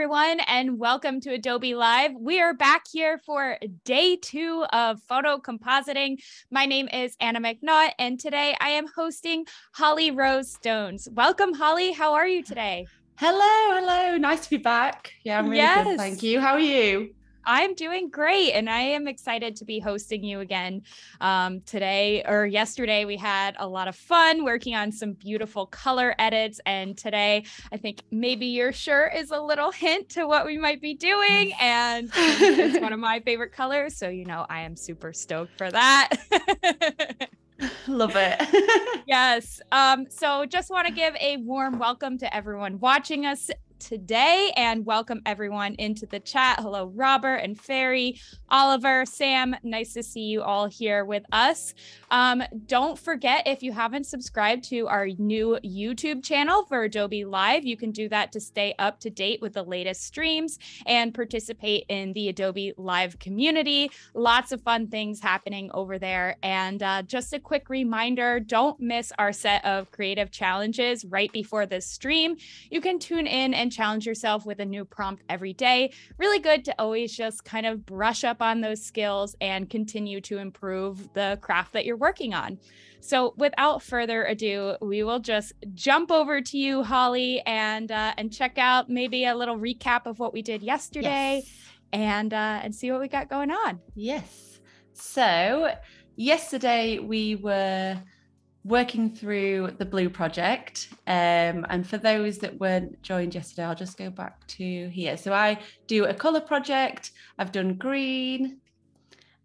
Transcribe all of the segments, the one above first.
everyone, and welcome to Adobe Live. We are back here for day two of photo compositing. My name is Anna McNaught, and today I am hosting Holly Rose Stones. Welcome, Holly. How are you today? Hello, hello. Nice to be back. Yeah, I'm really yes. good. Thank you. How are you? I'm doing great, and I am excited to be hosting you again um, today or yesterday. We had a lot of fun working on some beautiful color edits, and today I think maybe your shirt is a little hint to what we might be doing, and it's one of my favorite colors, so you know I am super stoked for that. Love it. yes. Um, so just want to give a warm welcome to everyone watching us today and welcome everyone into the chat. Hello, Robert and Ferry, Oliver, Sam. Nice to see you all here with us. Um, don't forget if you haven't subscribed to our new YouTube channel for Adobe Live, you can do that to stay up to date with the latest streams and participate in the Adobe Live community. Lots of fun things happening over there. And uh, just a quick reminder don't miss our set of creative challenges right before this stream. You can tune in and challenge yourself with a new prompt every day. Really good to always just kind of brush up on those skills and continue to improve the craft that you're working on. So, without further ado, we will just jump over to you, Holly, and uh, and check out maybe a little recap of what we did yesterday, yes. and uh, and see what we got going on. Yes. So, yesterday we were working through the Blue Project. Um, and for those that weren't joined yesterday, I'll just go back to here. So I do a colour project, I've done green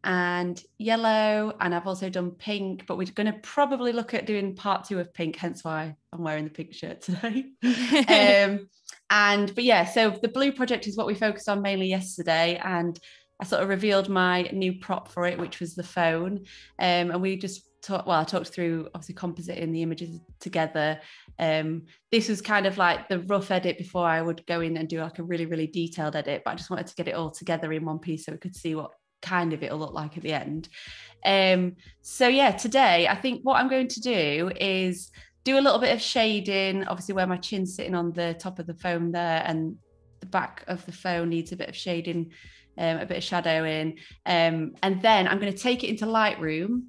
and yellow, and I've also done pink, but we're going to probably look at doing part two of pink, hence why I'm wearing the pink shirt today. um, and but yeah, so the Blue Project is what we focused on mainly yesterday. And I sort of revealed my new prop for it, which was the phone. Um, and we just talk, well, I talked through obviously compositing the images together. Um, this was kind of like the rough edit before I would go in and do like a really, really detailed edit, but I just wanted to get it all together in one piece so we could see what kind of it'll look like at the end. Um, so yeah, today I think what I'm going to do is do a little bit of shading, obviously where my chin's sitting on the top of the phone there and the back of the phone needs a bit of shading, um, a bit of shadowing. Um, and then I'm going to take it into Lightroom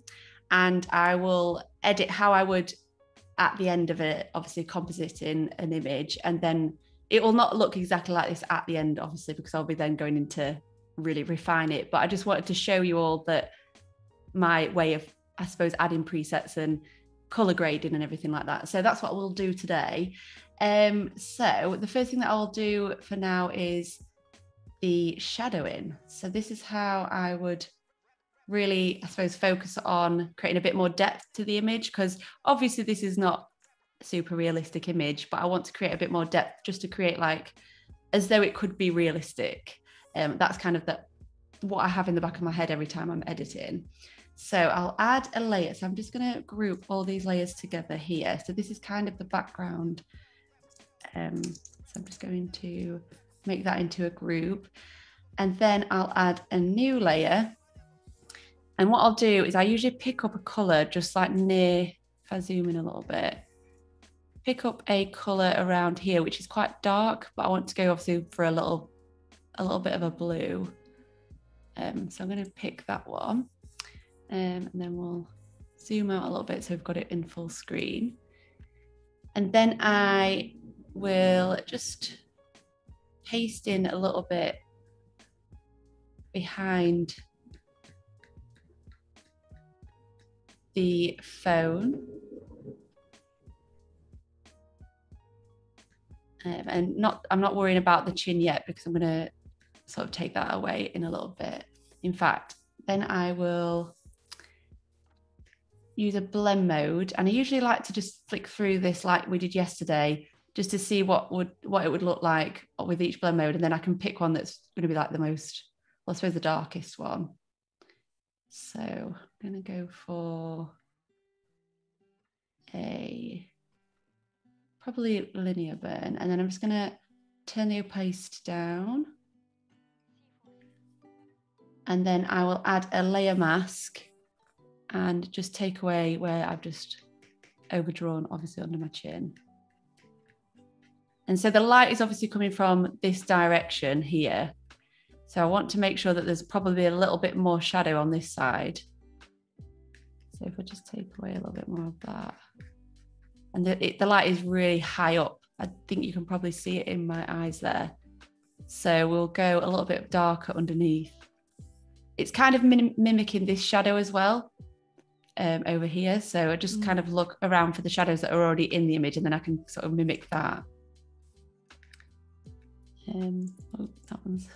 and I will edit how I would at the end of it, obviously compositing an image, and then it will not look exactly like this at the end, obviously, because I'll be then going into really refine it. But I just wanted to show you all that my way of, I suppose, adding presets and color grading and everything like that. So that's what we'll do today. Um, so the first thing that I'll do for now is the shadowing. So this is how I would really, I suppose, focus on creating a bit more depth to the image because obviously this is not super realistic image, but I want to create a bit more depth just to create like as though it could be realistic. Um, that's kind of the what I have in the back of my head every time I'm editing. So I'll add a layer. So I'm just going to group all these layers together here. So this is kind of the background. Um, so I'm just going to make that into a group. And then I'll add a new layer and what I'll do is I usually pick up a color just like near, if I zoom in a little bit, pick up a color around here, which is quite dark, but I want to go obviously for a little, a little bit of a blue. Um, so I'm going to pick that one um, and then we'll zoom out a little bit so we've got it in full screen. And then I will just paste in a little bit behind the phone. Um, and not, I'm not worrying about the chin yet because I'm going to sort of take that away in a little bit. In fact, then I will use a blend mode. And I usually like to just flick through this like we did yesterday, just to see what would what it would look like with each blend mode. And then I can pick one that's going to be like the most, well, I suppose the darkest one. So I'm going to go for a probably linear burn. And then I'm just going to turn the opaque down. And then I will add a layer mask and just take away where I've just overdrawn, obviously under my chin. And so the light is obviously coming from this direction here. So I want to make sure that there's probably a little bit more shadow on this side. So if I just take away a little bit more of that. And the, it, the light is really high up. I think you can probably see it in my eyes there. So we'll go a little bit darker underneath. It's kind of mim mimicking this shadow as well um, over here. So I just mm. kind of look around for the shadows that are already in the image and then I can sort of mimic that. Um, oh, that one's.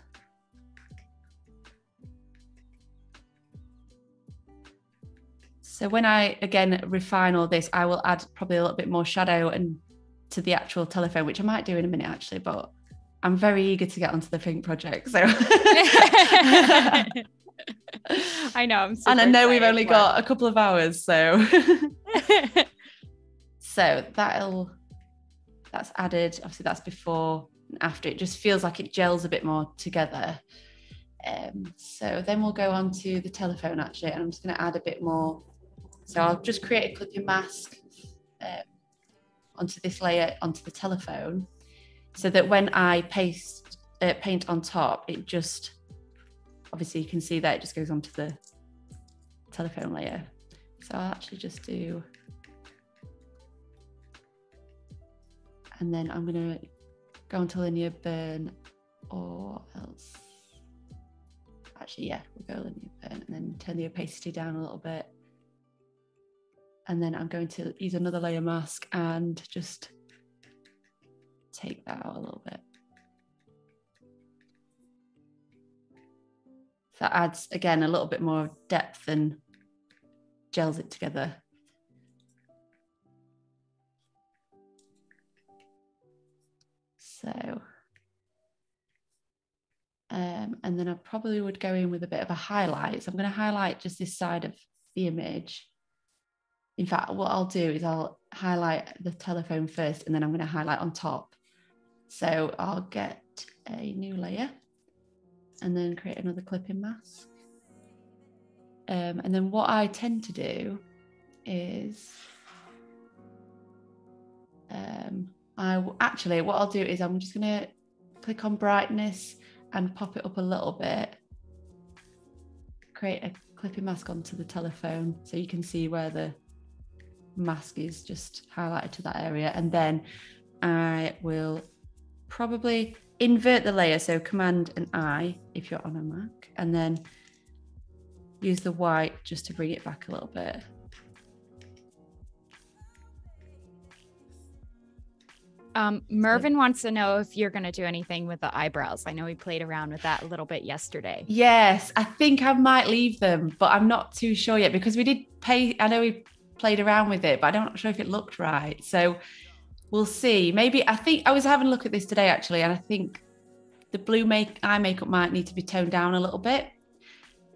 So when I again refine all this, I will add probably a little bit more shadow and to the actual telephone, which I might do in a minute actually, but I'm very eager to get onto the Pink project. So I know. I'm and I know we've only got a couple of hours, so so that'll that's added. Obviously, that's before and after. It just feels like it gels a bit more together. Um, so then we'll go on to the telephone actually, and I'm just going to add a bit more. So I'll just create a clipping mask um, onto this layer onto the telephone, so that when I paste uh, paint on top, it just obviously you can see that it just goes onto the telephone layer. So I'll actually just do, and then I'm gonna go onto linear burn or else, actually, yeah, we'll go linear burn and then turn the opacity down a little bit. And then I'm going to use another layer mask and just take that out a little bit. that adds again a little bit more depth and gels it together. So, um, and then I probably would go in with a bit of a highlight. So I'm going to highlight just this side of the image. In fact, what I'll do is I'll highlight the telephone first and then I'm going to highlight on top. So I'll get a new layer and then create another clipping mask. Um, and then what I tend to do is um, I actually what I'll do is I'm just gonna click on brightness and pop it up a little bit, create a clipping mask onto the telephone so you can see where the mask is just highlighted to that area. And then I will probably invert the layer, so Command and I if you're on a Mac, and then use the white just to bring it back a little bit. Um, Mervin wants to know if you're going to do anything with the eyebrows. I know we played around with that a little bit yesterday. Yes, I think I might leave them, but I'm not too sure yet because we did pay. I know we played around with it, but I'm not sure if it looked right. So we'll see. Maybe I think I was having a look at this today actually, and I think the blue make eye makeup might need to be toned down a little bit.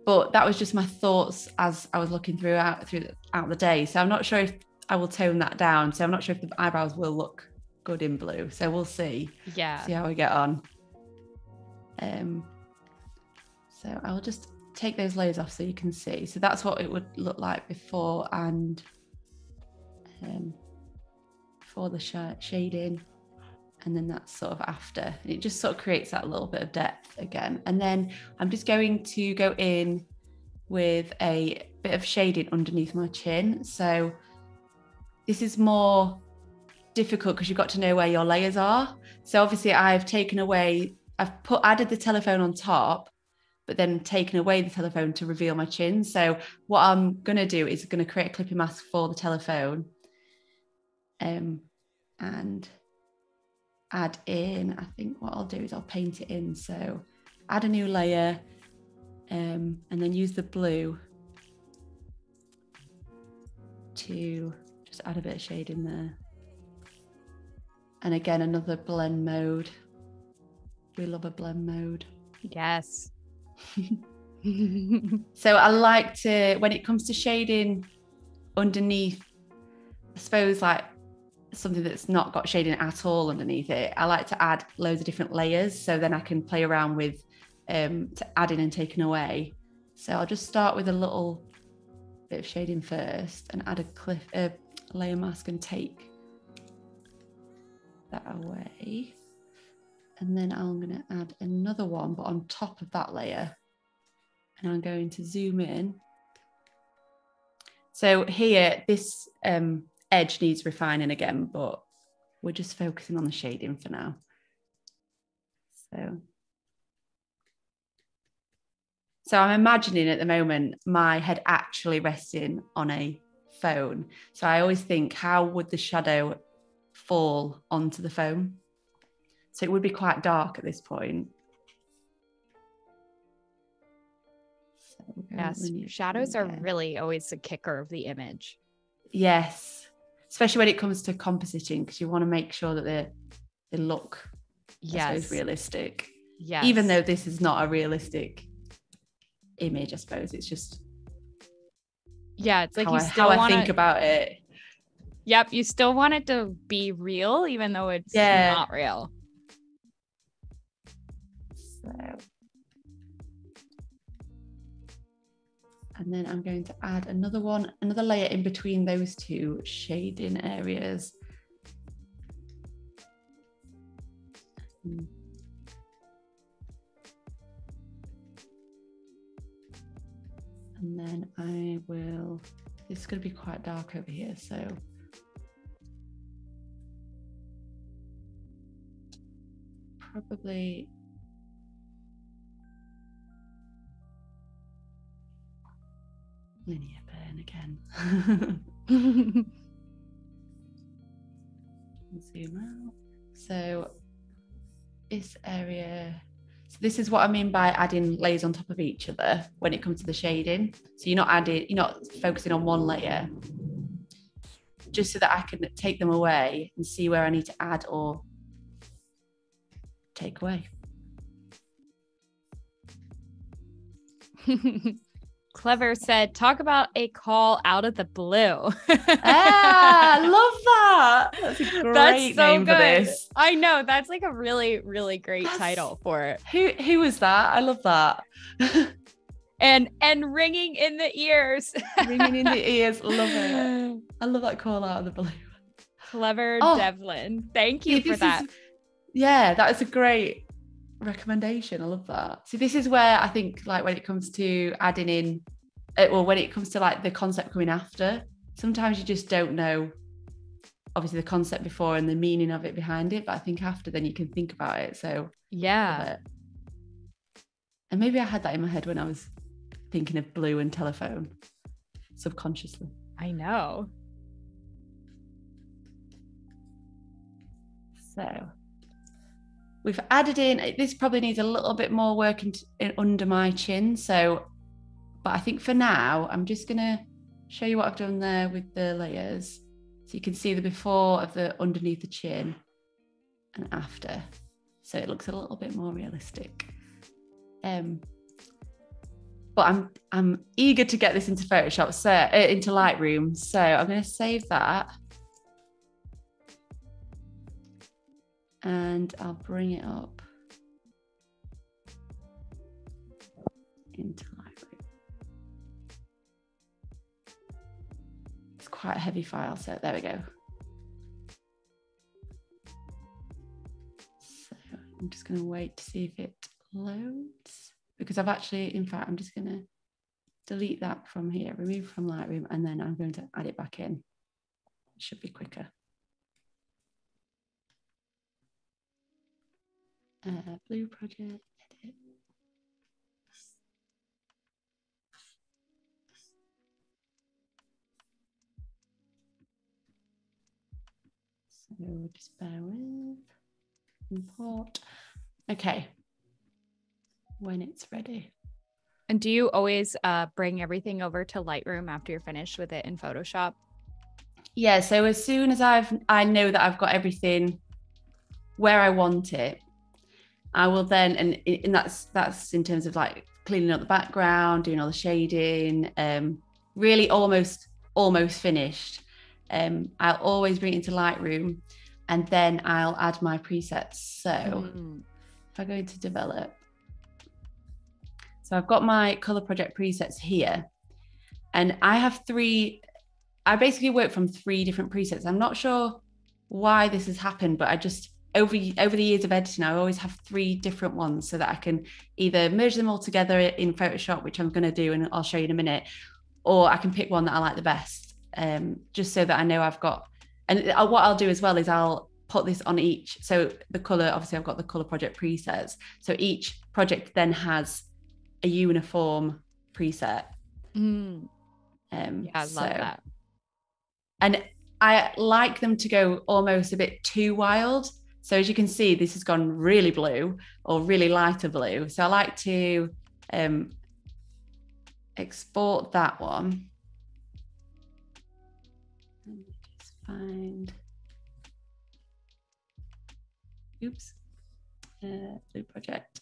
But that was just my thoughts as I was looking throughout throughout the day. So I'm not sure if I will tone that down. So I'm not sure if the eyebrows will look good in blue. So we'll see. Yeah. See how we get on. Um. So I'll just take those layers off so you can see. So that's what it would look like before and um, for the sh- shading. And then that's sort of after. It just sort of creates that little bit of depth again. And then i'm just going to go in with a bit of shading underneath my chin. So this is more difficult because you've got to know where your layers are. So obviously i've taken away i've put added the telephone on top but then taken away the telephone to reveal my chin so what i'm going to do is going to create a clipping mask for the telephone um, and add in, I think what I'll do is I'll paint it in. So add a new layer um, and then use the blue to just add a bit of shade in there. And again, another blend mode. We love a blend mode. Yes. so I like to, when it comes to shading underneath, I suppose like something that's not got shading at all underneath it, I like to add loads of different layers so then I can play around with um, to adding and taking away. So I'll just start with a little bit of shading first and add a cliff, a layer mask and take that away. And then I'm going to add another one, but on top of that layer. And I'm going to zoom in. So here, this um, edge needs refining again, but we're just focusing on the shading for now. So, so I'm imagining at the moment my head actually resting on a phone. So I always think, how would the shadow fall onto the phone? So it would be quite dark at this point. So yes, shadows are really always the kicker of the image. Yes, especially when it comes to compositing, because you want to make sure that they they look yes realistic. Yeah. Even though this is not a realistic image, I suppose it's just yeah, it's like how you I, still how wanna... I think about it. Yep, you still want it to be real, even though it's yeah. not real. And then I'm going to add another one, another layer in between those two shading areas. And then I will, it's going to be quite dark over here, so probably linear burn again. Zoom out. So this area, so this is what I mean by adding layers on top of each other when it comes to the shading. So you're not adding, you're not focusing on one layer, just so that I can take them away and see where I need to add or take away. Clever said, talk about a call out of the blue. ah, I love that. That's a great that's so name good. for this. I know. That's like a really, really great that's... title for it. Who who was that? I love that. and and ringing in the ears. ringing in the ears. Love it. I love that call out of the blue. Clever oh, Devlin. Thank you for that. Is, yeah, that is a great recommendation. I love that. So this is where I think, like, when it comes to adding in, uh, well, when it comes to like the concept coming after, sometimes you just don't know, obviously, the concept before and the meaning of it behind it. But I think after, then you can think about it. So, yeah. And maybe I had that in my head when I was thinking of blue and telephone subconsciously. I know. So We've added in, this probably needs a little bit more work in, in, under my chin. So, but I think for now, I'm just going to show you what I've done there with the layers. So you can see the before of the underneath the chin and after. So it looks a little bit more realistic. Um, but I'm I'm eager to get this into Photoshop, so uh, into Lightroom. So I'm going to save that. And I'll bring it up into Lightroom. It's quite a heavy file, so there we go. So I'm just going to wait to see if it loads because I've actually, in fact, I'm just going to delete that from here, remove from Lightroom, and then I'm going to add it back in. It should be quicker. Uh, blue project edit. So just bear with, import. Okay, when it's ready. And do you always uh, bring everything over to Lightroom after you're finished with it in Photoshop? Yeah. So as soon as I've I know that I've got everything where I want it, I will then, and, and that's that's in terms of like cleaning up the background, doing all the shading, um, really almost almost finished. Um, I'll always bring it into Lightroom, and then I'll add my presets. So mm. if I go into develop, so I've got my color project presets here, and I have three. I basically work from three different presets. I'm not sure why this has happened, but I just over over the years of editing, I always have three different ones so that I can either merge them all together in Photoshop, which I'm going to do, and I'll show you in a minute, or I can pick one that I like the best, um, just so that I know I've got. And uh, what I'll do as well is I'll put this on each. So the color, obviously, I've got the color project presets. So each project then has a uniform preset. Mm. Um, yeah, I so, love that. And I like them to go almost a bit too wild. So as you can see, this has gone really blue or really lighter blue. So I like to um, export that one. Let me just find, oops, uh, blue project.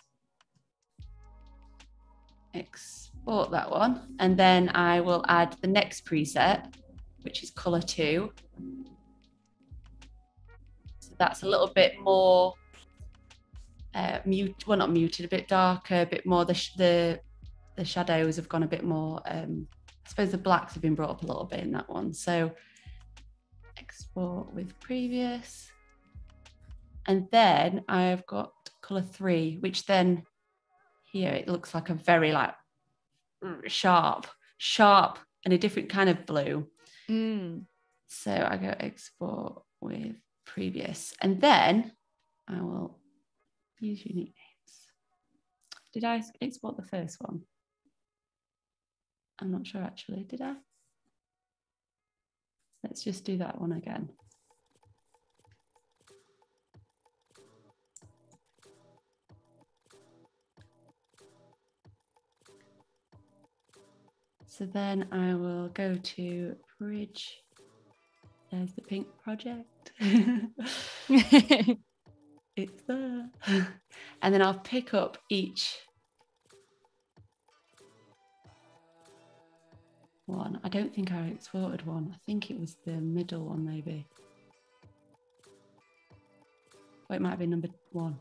Export that one. And then I will add the next preset which is color two. That's a little bit more uh, mute, well, not muted, a bit darker, a bit more. The sh- the the shadows have gone a bit more. Um, I suppose the blacks have been brought up a little bit in that one. So export with previous, and then I've got color three, which then here it looks like a very like sharp, sharp, and a different kind of blue. Mm. So I go export with previous, and then I will use unique names. Did I export the first one? I'm not sure actually, did I? Let's just do that one again. So then I will go to bridge. There's the pink project. it's there. and then I'll pick up each one. I don't think I exported one. I think it was the middle one, maybe. Or it might be number one.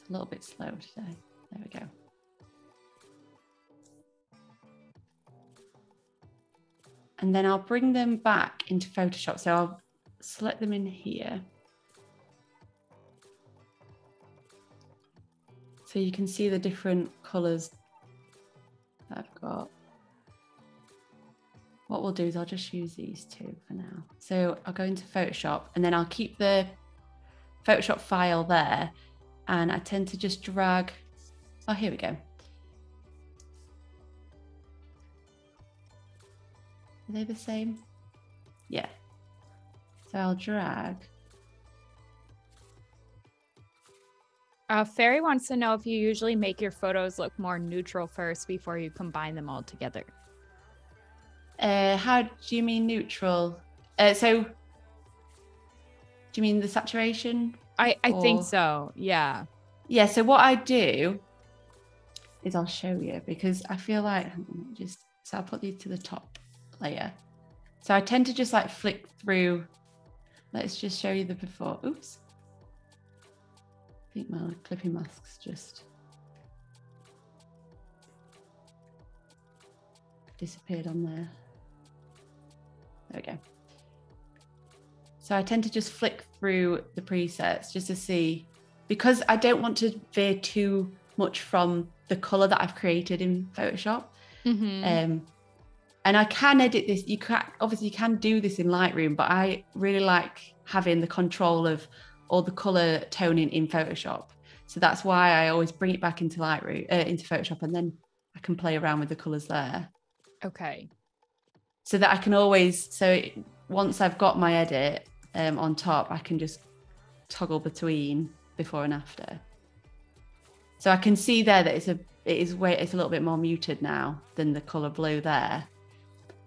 It's a little bit slow today. There we go. And then I'll bring them back into Photoshop. So I'll select them in here. So you can see the different colors that I've got. What we'll do is I'll just use these two for now. So I'll go into Photoshop and then I'll keep the Photoshop file there. And I tend to just drag, oh, here we go. Are they the same? Yeah. So I'll drag. Uh, Fairy wants to know if you usually make your photos look more neutral first before you combine them all together. Uh, how do you mean neutral? Uh, so, do you mean the saturation? I, I or... think so. Yeah. Yeah. So what I do is I'll show you because I feel like just so I'll put these to the top layer. So I tend to just like flick through. Let's just show you the before. Oops. I think my clipping mask's just disappeared on there. There we go. So I tend to just flick through the presets just to see, because I don't want to veer too much from the color that I've created in Photoshop. Mm-hmm. Um, and I can edit this. You can obviously you can do this in Lightroom, but I really like having the control of all the color toning in Photoshop. So that's why I always bring it back into Lightroom, uh, into Photoshop, and then I can play around with the colors there. Okay. So that I can always, so it, once I've got my edit um, on top, I can just toggle between before and after. So I can see there that it's a, it is way, it's a little bit more muted now than the color blue there.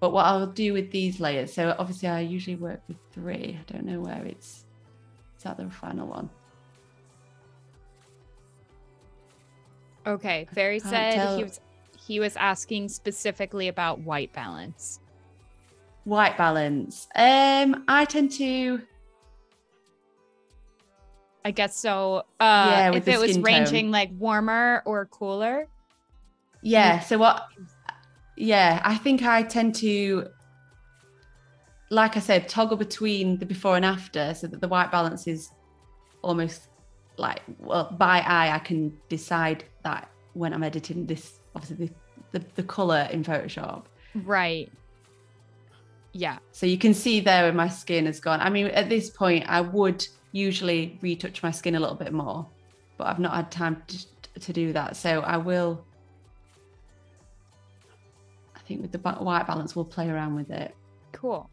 But what I'll do with these layers, so obviously I usually work with three. I don't know where it's, is that the final one? Okay, Fairy said tell. he was he was asking specifically about white balance. White balance. Um, I tend to. I guess so. Uh, yeah, if it was ranging tone. like warmer or cooler. Yeah. So what yeah, I think I tend to like I said, toggle between the before and after so that the white balance is almost like well by eye I can decide that when I'm editing this obviously the, the, the color in Photoshop. Right. Yeah. So you can see there where my skin has gone. I mean, at this point, I would usually retouch my skin a little bit more, but I've not had time to, to do that. So I will. Think with the white balance, we'll play around with it. Cool.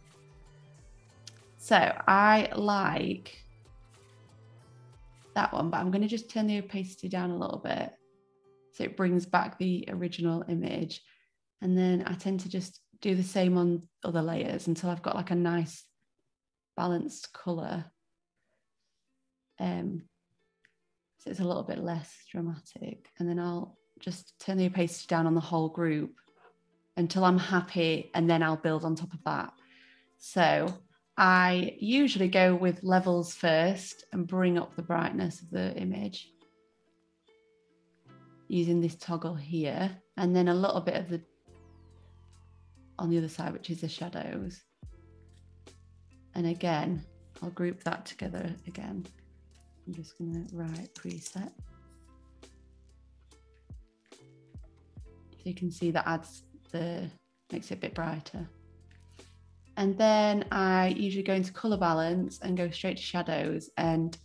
So I like that one, but I'm going to just turn the opacity down a little bit so it brings back the original image. And then I tend to just do the same on other layers until I've got like a nice balanced color. Um, so it's a little bit less dramatic. And then I'll just turn the opacity down on the whole group until I'm happy, and then I'll build on top of that. So I usually go with levels first and bring up the brightness of the image using this toggle here, and then a little bit of the on the other side, which is the shadows. And again, I'll group that together again. I'm just going to write preset. So you can see that adds the, makes it a bit brighter. And then I usually go into color balance and go straight to shadows and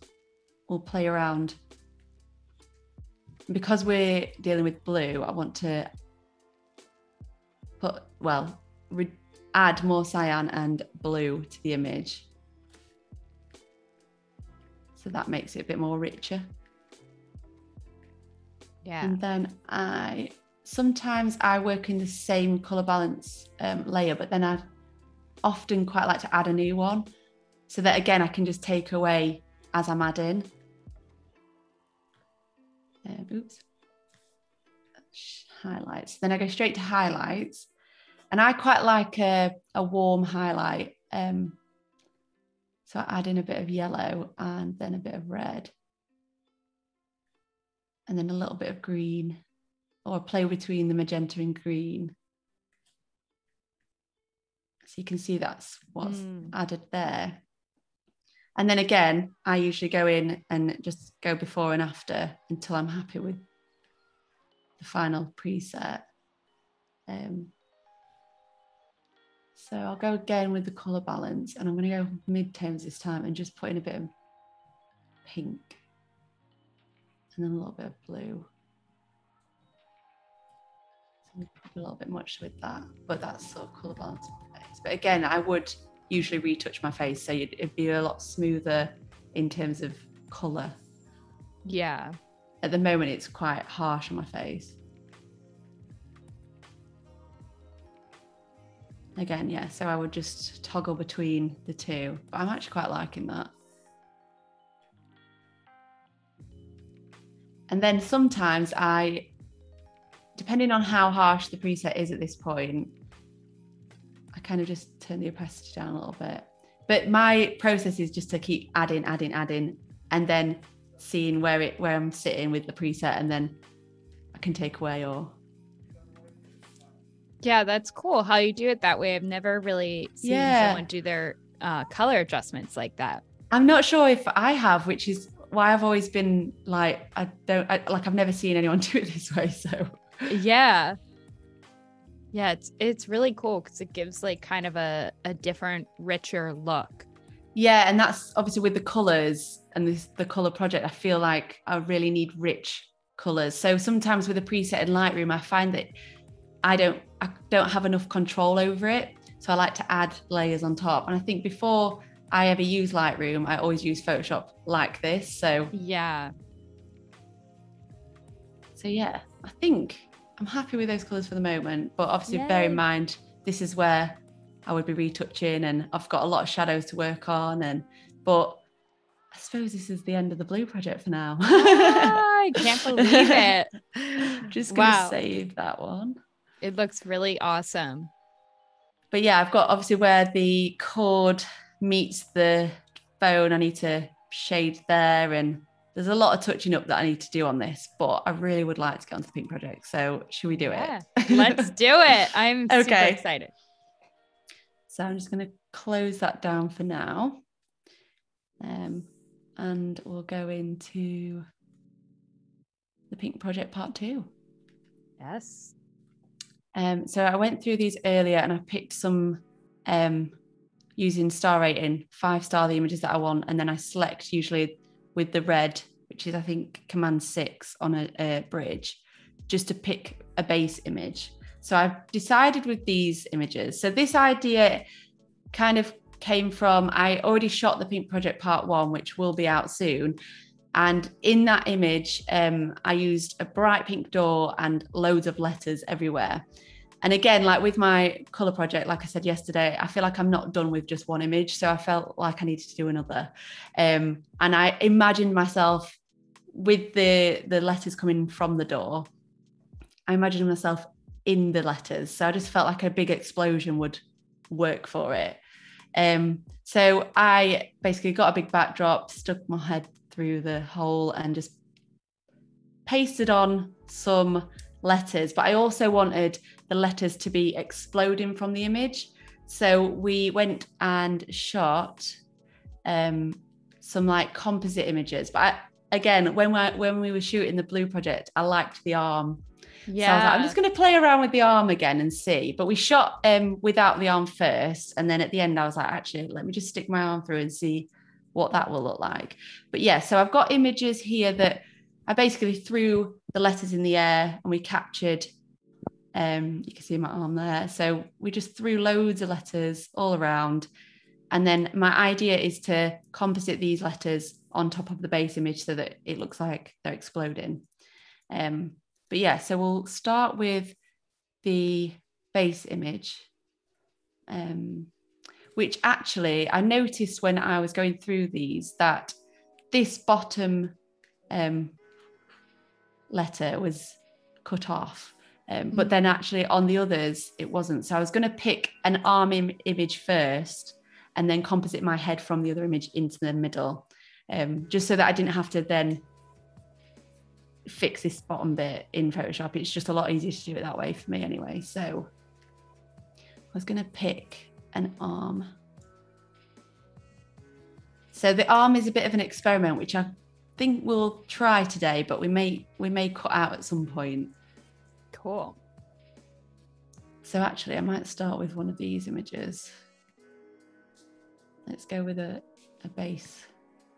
we'll play around. Because we're dealing with blue, I want to put, well, re- add more cyan and blue to the image. So that makes it a bit more richer. Yeah. And then I sometimes I work in the same color balance um, layer, but then I often quite like to add a new one so that again I can just take away as I'm adding. Um, oops. Highlights. Then I go straight to highlights and I quite like a, a warm highlight. Um, so I add in a bit of yellow and then a bit of red. And then a little bit of green or play between the magenta and green. So you can see that's what's mm. added there. And then again, I usually go in and just go before and after until I'm happy with the final preset. Um, so I'll go again with the colour balance and I'm going to go mid-tones this time and just put in a bit of pink and then a little bit of blue. A little bit much with that, but that's sort of colour balance face. But again, I would usually retouch my face so it'd be a lot smoother in terms of colour. Yeah. At the moment, it's quite harsh on my face. again, yeah. So I would just toggle between the two. But I'm actually quite liking that. And then sometimes I, depending on how harsh the preset is at this point, I kind of just turn the opacity down a little bit. But my process is just to keep adding, adding, adding, and then seeing where it where I'm sitting with the preset, and then I can take away or yeah, that's cool how you do it that way. I've never really seen yeah. someone do their uh, color adjustments like that. I'm not sure if I have, which is why I've always been like, I don't I, like, I've never seen anyone do it this way. So, yeah. Yeah, it's it's really cool because it gives like kind of a, a different, richer look. Yeah, and that's obviously with the colors and this the color project. I feel like I really need rich colors. So sometimes with a preset in Lightroom, I find that I don't I don't have enough control over it. So I like to add layers on top. And I think before I ever use Lightroom, I always use Photoshop like this. So yeah. So yeah, I think I'm happy with those colours for the moment. But obviously Yay. bear in mind this is where I would be retouching and I've got a lot of shadows to work on and but I suppose this is the end of the blue project for now. I can't believe it. Just gonna wow. save that one. It looks really awesome. But yeah, I've got obviously where the cord meets the phone. I need to shade there and there's a lot of touching up that I need to do on this, but I really would like to get onto the pink project. So should we do yeah, it? let's do it. I'm okay. super excited. So I'm just going to close that down for now. Um, and we'll go into the Pink Project Part Two. Yes. Um, so I went through these earlier and I picked some um, using star rating, five star the images that I want, and then I select usually with the red, which is I think command six on a, a bridge, just to pick a base image. So I've decided with these images. So this idea kind of came from I already shot the Pink Project Part One, which will be out soon. And in that image, um, I used a bright pink door and loads of letters everywhere. And again, like with my color project, like I said yesterday, I feel like I'm not done with just one image. So I felt like I needed to do another. Um, and I imagined myself with the the letters coming from the door. I imagined myself in the letters. So I just felt like a big explosion would work for it. Um, so I basically got a big backdrop, stuck my head through the hole, and just pasted on some letters. But I also wanted the letters to be exploding from the image. So we went and shot um, some like composite images. But I, again, when we when we were shooting the blue project, I liked the arm yeah. So I was like, I'm just going to play around with the arm again and see. But we shot um, without the arm first. And then at the end, I was like, actually, let me just stick my arm through and see what that will look like. But yeah, so I've got images here that I basically threw the letters in the air and we captured. Um, you can see my arm there. So we just threw loads of letters all around. And then my idea is to composite these letters on top of the base image so that it looks like they're exploding. Um, but yeah, so we'll start with the base image, um, which actually I noticed when I was going through these that this bottom um, letter was cut off. Um, but then actually on the others, it wasn't. So I was going to pick an arm Im- image first and then composite my head from the other image into the middle, um, just so that I didn't have to then fix this bottom bit in Photoshop. It's just a lot easier to do it that way for me anyway. So I was going to pick an arm. So the arm is a bit of an experiment, which I think we'll try today, but we may we may cut out at some point. Cool. So actually, I might start with one of these images. Let's go with a, a base.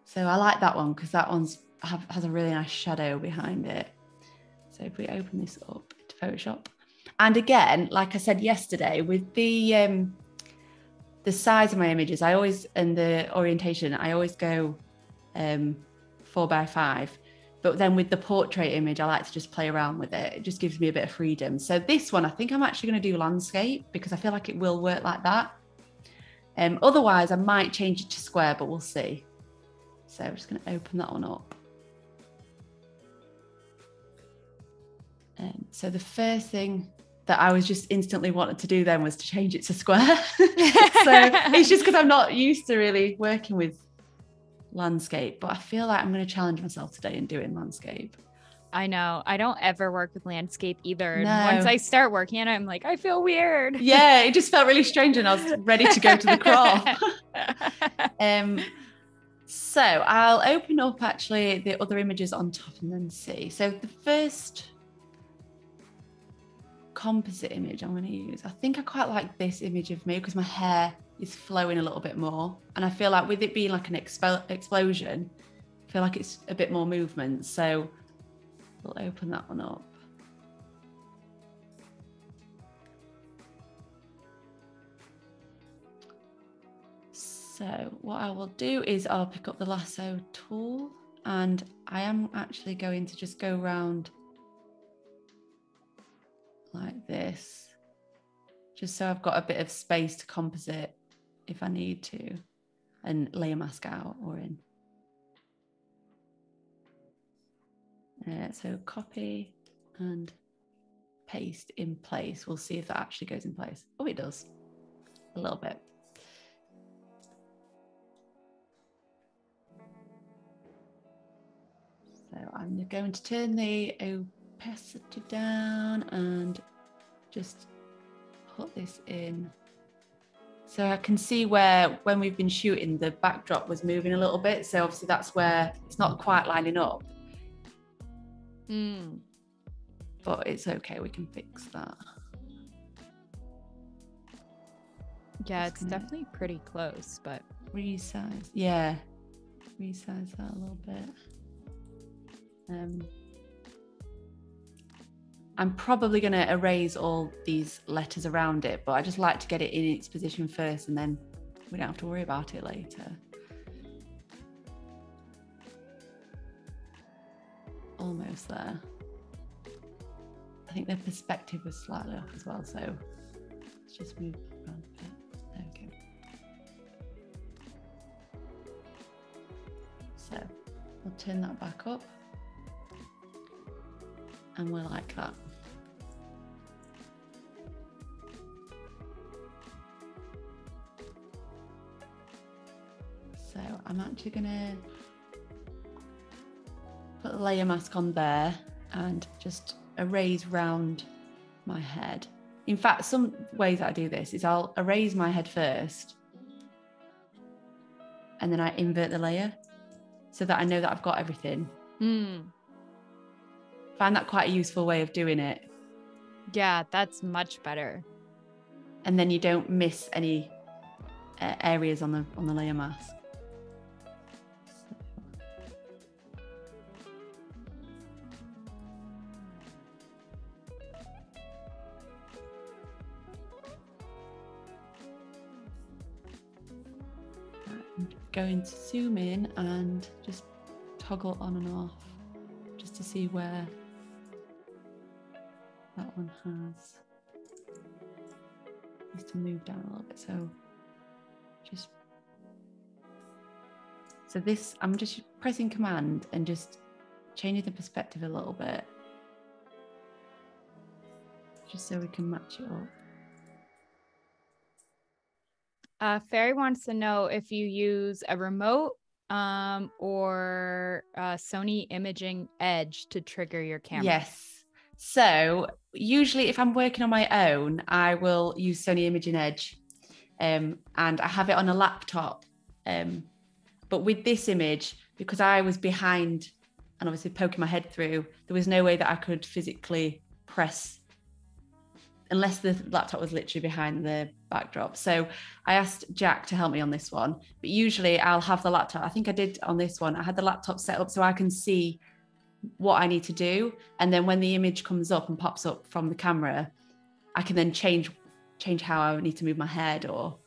So I like that one because that one's have, has a really nice shadow behind it. So if we open this up to Photoshop, and again, like I said yesterday, with the um, the size of my images, I always and the orientation, I always go um, four by five. But then with the portrait image, I like to just play around with it. It just gives me a bit of freedom. So this one, I think I'm actually going to do landscape because I feel like it will work like that. Um, otherwise, I might change it to square, but we'll see. So I'm just going to open that one up. Um, so the first thing that I was just instantly wanted to do then was to change it to square. so it's just because I'm not used to really working with landscape, but I feel like I'm going to challenge myself today in doing landscape. I know. I don't ever work with landscape either. No. Once I start working on it, I'm like, I feel weird. Yeah, it just felt really strange and I was ready to go to the crawl. um, so I'll open up actually the other images on top and then see. So the first composite image I'm going to use. I think I quite like this image of me because my hair is flowing a little bit more. And I feel like with it being like an expo- explosion, I feel like it's a bit more movement. So we'll open that one up. So what I will do is I'll pick up the lasso tool and I am actually going to just go around like this, just so I've got a bit of space to composite if I need to and lay a mask out or in. Uh, so copy and paste in place. We'll see if that actually goes in place. Oh, it does a little bit. So I'm going to turn the opacity down and just put this in So I can see where when we've been shooting, the backdrop was moving a little bit. So obviously that's where it's not quite lining up. Mm. But it's okay, we can fix that. Yeah, it's definitely pretty close, but Resize. Yeah. Resize that a little bit. Um I'm probably going to erase all these letters around it, but I just like to get it in its position first and then we don't have to worry about it later. Almost there. I think the perspective was slightly off as well, so let's just move around a bit. There we go. So we'll turn that back up. And we're like that. So I'm actually gonna put the layer mask on there and just erase round my head. In fact, some ways that I do this is I'll erase my head first and then I invert the layer so that I know that I've got everything. mm. Find that quite a useful way of doing it. yeah, that's much better. And then you don't miss any uh, areas on the on the layer mask. Going to zoom in and just toggle on and off just to see where that one has. Needs to move down a little bit so just so this I'm just pressing command and just changing the perspective a little bit just so we can match it up Uh, Fairy wants to know if you use a remote um, or uh, Sony Imaging Edge to trigger your camera. Yes. So usually, if I'm working on my own, I will use Sony Imaging Edge, um, and I have it on a laptop. Um, but with this image, because I was behind and obviously poking my head through, there was no way that I could physically press unless the laptop was literally behind the backdrop. So I asked Jack to help me on this one. But usually I'll have the laptop. I think I did on this one. I had the laptop set up so I can see what I need to do. And then when the image comes up and pops up from the camera, I can then change change how I need to move my head or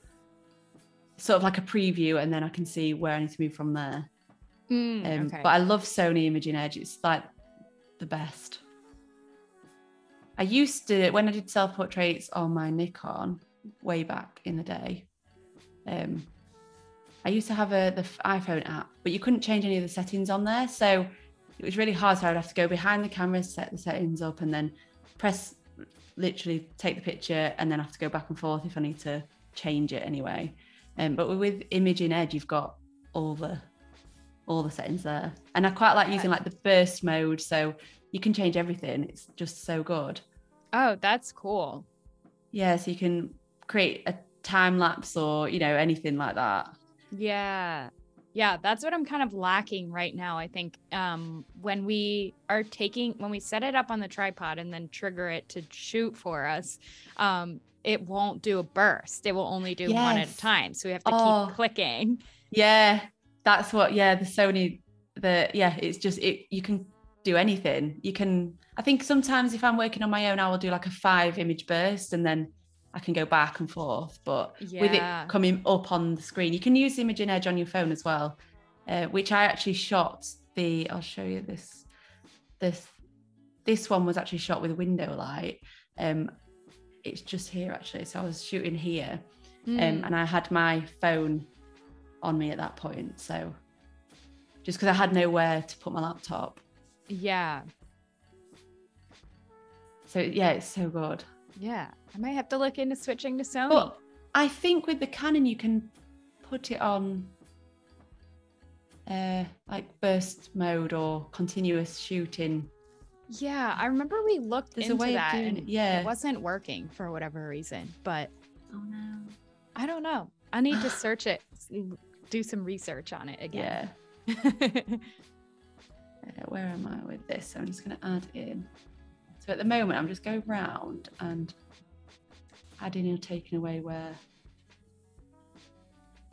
sort of like a preview and then I can see where I need to move from there. Mm, Um, okay. But I love Sony Imaging Edge. It's like the best. I used to when I did self portraits on my Nikon way back in the day. Um, I used to have a the iPhone app, but you couldn't change any of the settings on there, so it was really hard. So I'd have to go behind the camera, set the settings up, and then press literally take the picture, and then have to go back and forth if I need to change it anyway. Um, but with Imaging Edge, you've got all the all the settings there, and I quite like using like the burst mode, so you can change everything. It's just so good. Oh, that's cool. Yeah, so you can create a time lapse or you know anything like that. Yeah. Yeah, that's what I'm kind of lacking right now. I think um when we are taking when we set it up on the tripod and then trigger it to shoot for us, um it won't do a burst. It will only do one at a time. So we have to Oh. keep clicking. Yeah, that's what. Yeah, the Sony, the yeah, it's just it. You can do anything. You can. I think sometimes if I'm working on my own, I will do like a five image burst, and then I can go back and forth. But with it coming up on the screen, you can use Imaging Edge on your phone as well, uh, which I actually shot. The I'll show you this. This this one was actually shot with a window light. Um, it's just here actually. So I was shooting here um, Mm. and I had my phone on me at that point. So just because I had nowhere to put my laptop. Yeah. So yeah, it's so good. Yeah. I might have to look into switching to Sony. But I think with the Canon, you can put it on uh, like burst mode or continuous shooting. yeah, I remember we looked There's into way that and it, yeah. it wasn't working for whatever reason. But Oh no. I don't know. I need to search it, do some research on it again. Yeah. Uh, where am I with this? So I'm just going to add in. So at the moment, I'm just going round and adding or taking away where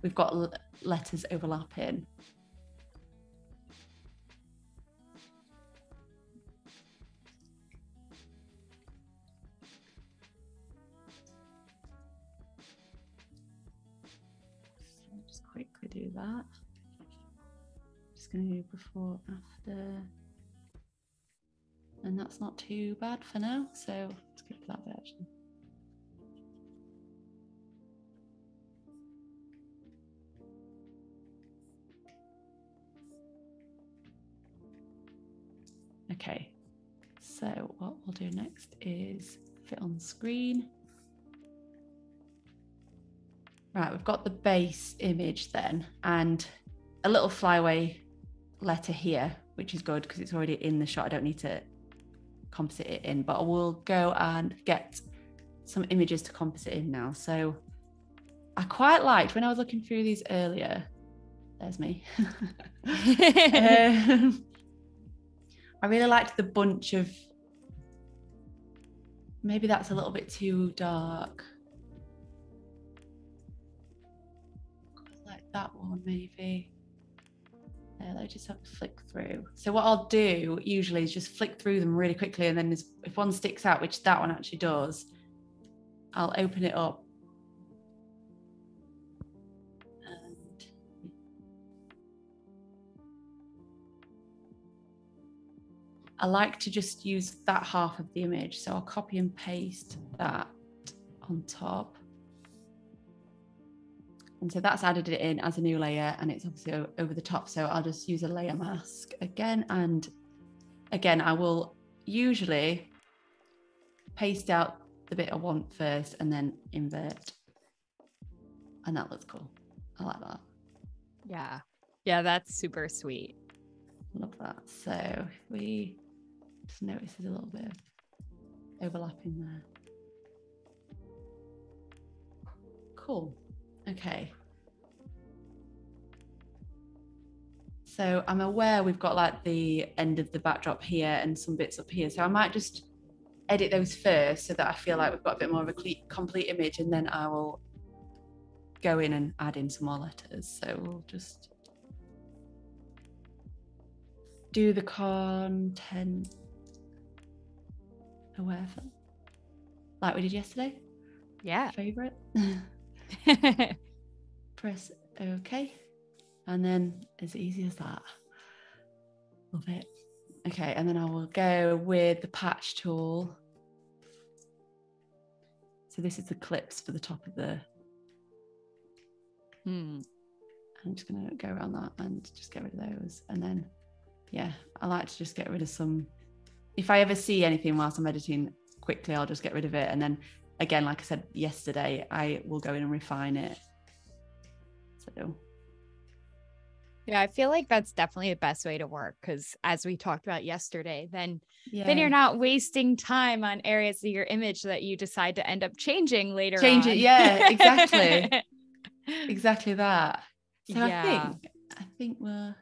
we've got letters overlapping. Just quickly do that. Just going to do before, after. And that's not too bad for now. So let's go for that version. Okay, so what we'll do next is fit on screen. Right, we've got the base image then, and a little flyaway letter here, which is good because it's already in the shot. I don't need to composite it in, but I will go and get some images to composite in now. So I quite liked when I was looking through these earlier. There's me. um, I really liked the bunch of. Maybe that's a little bit too dark. Like that one, maybe. Uh, let me just have a flick through. So what I'll do usually is just flick through them really quickly, and then if one sticks out, which that one actually does, I'll open it up. And I like to just use that half of the image. So I'll copy and paste that on top. And so that's added it in as a new layer and it's obviously over the top. So I'll just use a layer mask again. And again, I will usually paste out the bit I want first and then invert. And that looks cool. I like that. yeah. Yeah, that's super sweet. Love that. So we just notice there's a little bit of overlapping there. Cool. Okay. So I'm aware we've got like the end of the backdrop here and some bits up here. So I might just edit those first so that I feel like we've got a bit more of a complete image and then I will go in and add in some more letters. So we'll just do the content aware for like we did yesterday. Yeah. Favorite. Press OK. And then as easy as that. Love it. Okay, and then I will go with the patch tool. So this is the clips for the top of the. Hmm. I'm just gonna go around that and just get rid of those. And then yeah, I like to just get rid of some if I ever see anything whilst I'm editing quickly, I'll just get rid of it. And then again, like I said yesterday, I will go in and refine it. So Yeah, I feel like that's definitely the best way to work because as we talked about yesterday, then yeah. then you're not wasting time on areas of your image that you decide to end up changing later Change it, yeah, exactly. exactly that. So Yeah. I think I think we're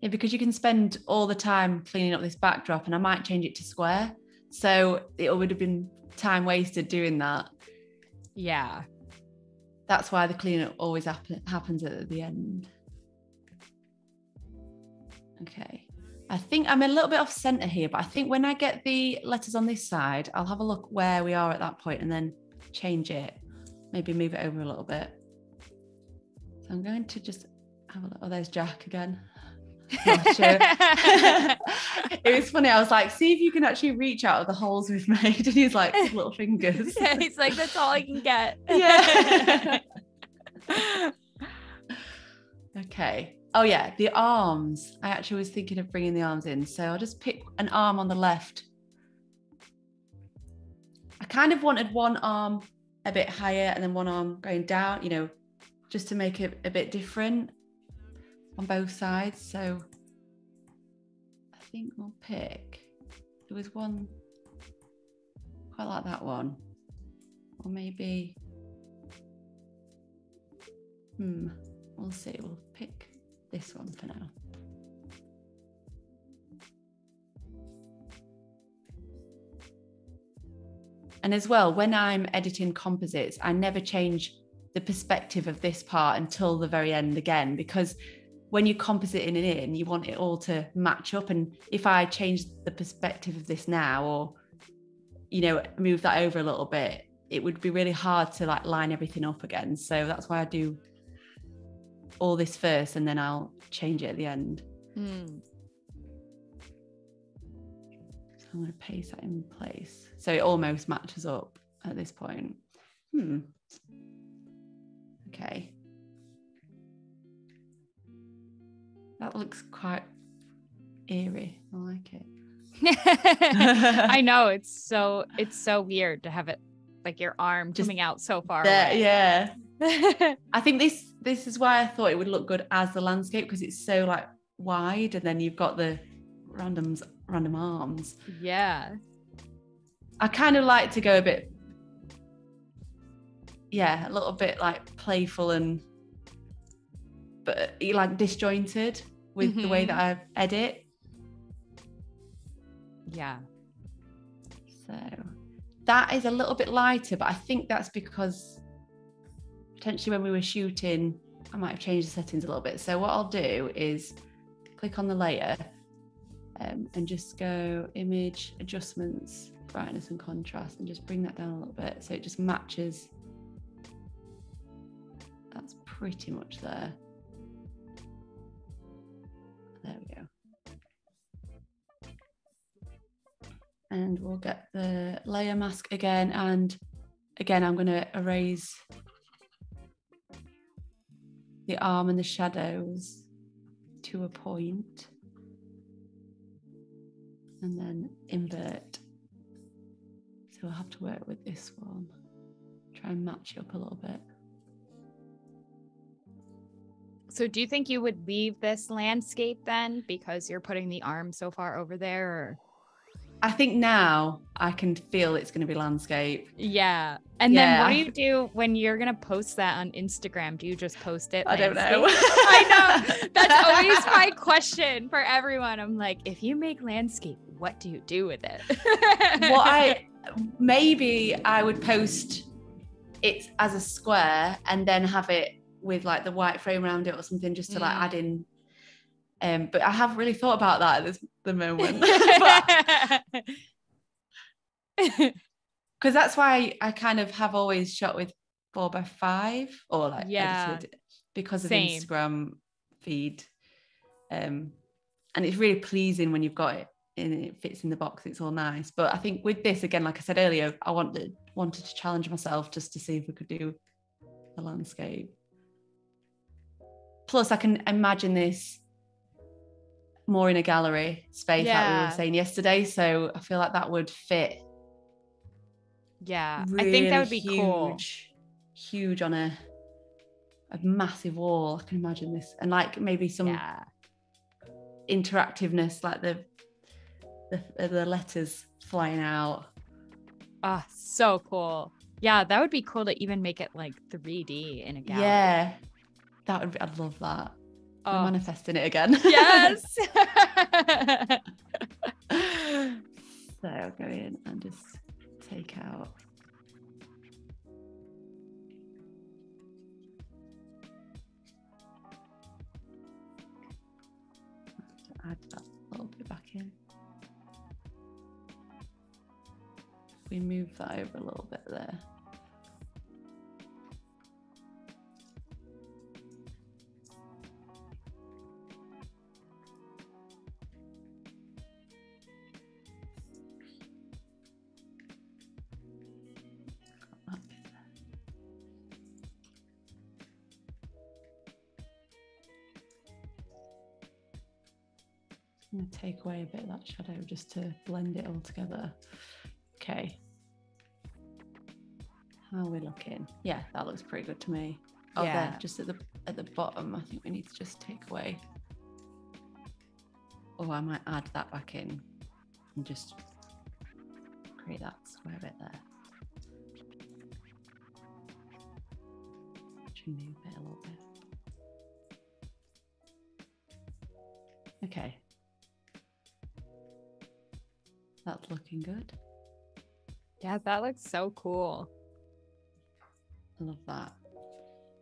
Yeah, because you can spend all the time cleaning up this backdrop and I might change it to square. So it would have been time wasted doing that. yeah. That's why the cleanup always happen, happens at the end. Okay. I think I'm a little bit off center here, but I think when I get the letters on this side, I'll have a look where we are at that point and then change it. Maybe move it over a little bit. So I'm going to just have a look. Oh, there's Jack again. It was funny. I was like, see if you can actually reach out of the holes we've made. And he's like, little fingers. He's like, that's all I can get. Yeah. okay. Oh yeah, the arms. I actually was thinking of bringing the arms in, so I'll just pick an arm on the left. I kind of wanted one arm a bit higher and then one arm going down, you know, just to make it a bit different on both sides. So I think we'll pick. There was one. quite like that one. Or maybe, hmm, we'll see. We'll pick this one for now. And as well, when I'm editing composites, I never change the perspective of this part until the very end again, because when you're compositing it in, you want it all to match up. And if I change the perspective of this now or, you know, move that over a little bit, it would be really hard to like line everything up again. So that's why I do all this first and then I'll change it at the end. Mm. So I'm going to paste that in place. So it almost matches up at this point. Hmm. Okay. That looks quite eerie. I like it. I know it's so it's so weird to have it like your arm Just coming out so far There- yeah. I think this this is why I thought it would look good as the landscape because it's so like wide and then you've got the randoms random arms. yeah. I kind of like to go a bit yeah, a little bit like playful and but like disjointed with the way that I edit. Yeah. So that is a little bit lighter, but I think that's because potentially when we were shooting, I might have changed the settings a little bit. So what I'll do is click on the layer um, and just go image adjustments, brightness and contrast, and just bring that down a little bit so it just matches. That's pretty much there. There we go. and we'll get the layer mask again. And again I'm going to erase the arm and the shadows to a point. And then invert. So we'll have to work with this one. Try and match it up a little bit So do you think you would leave this landscape then because you're putting the arm so far over there or I think now I can feel it's going to be landscape Yeah. And then what do you do when you're going to post that on Instagram? Do you just post it? I don't know? I know. That's always my question for everyone. I'm like, if you make landscape, what do you do with it? well, I maybe I would post it as a square and then have it with like the white frame around it or something just to like Mm. add in. Um, but I haven't really thought about that at this the moment because that's why I kind of have always shot with four by five or like Yeah. edited because of Same. Instagram feed. Um, and it's really pleasing when you've got it and it fits in the box. It's all nice. But I think with this again, like I said earlier, I wanted wanted to challenge myself just to see if we could do a landscape. Plus, I can imagine this more in a gallery space like we were saying yesterday. So I feel like that would fit yeah. I think that would be really cool. huge, Huge on a a massive wall. I can imagine this, and like maybe some Yeah. interactiveness, like the the the letters flying out. Oh, so cool. Yeah, that would be cool to even make it like 3D in a gallery. Yeah, that would be. I'd love that. Oh, manifesting it again. yes. so I'll go in and just take out. Add that little bit back in. We move that over a little bit there. Take away a bit of that shadow just to blend it all together. Okay. How are we looking? Yeah, that looks pretty good to me. Oh, Yeah. there, just at the at the bottom, I think we need to just take away. Or I might add that back in and just create that square bit there. Actually move it a little bit. Okay. That's looking good. Yeah, that looks so cool. I love that.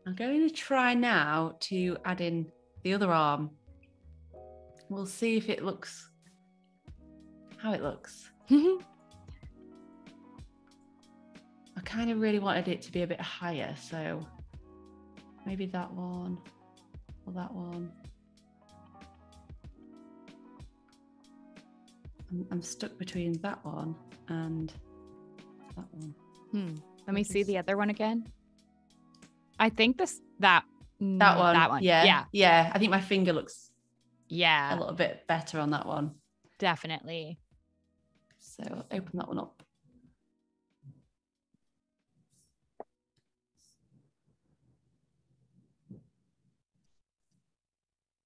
I'm going to try now to add in the other arm. We'll see if it looks how it looks. I kind of really wanted it to be a bit higher, so maybe that one or that one. I'm, I'm stuck between that one and that one. Hmm. Let me see the other one again. I think this that That one. That one. Yeah. Yeah. Yeah. I think my finger looks yeah a little bit better on that one. Definitely. So open that one up.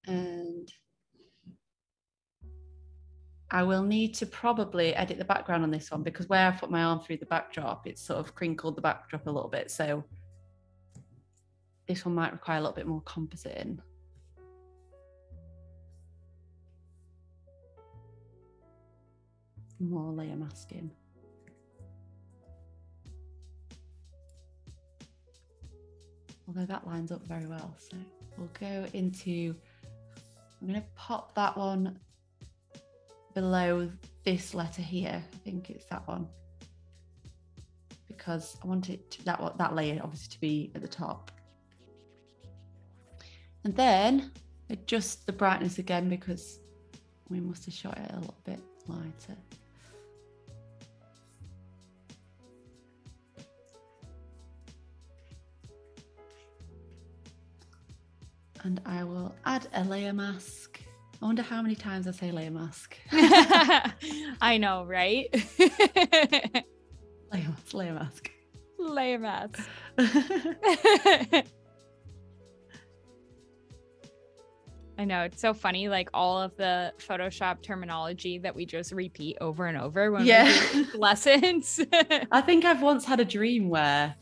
And I will need to probably edit the background on this one because where I put my arm through the backdrop, it's sort of crinkled the backdrop a little bit. So this one might require a little bit more compositing. More layer masking. Although that lines up very well. So we'll go into, I'm going to pop that one below this letter here. I think it's that one. Because I want it to, that that layer obviously to be at the top. And then adjust the brightness again because we must have shot it a little bit lighter. And I will add a layer mask. I wonder how many times I say layer mask. I know, right? layer mask, layer mask. Layer mask. I know it's so funny, like all of the Photoshop terminology that we just repeat over and over when Yeah. we do lessons. I think I've once had a dream where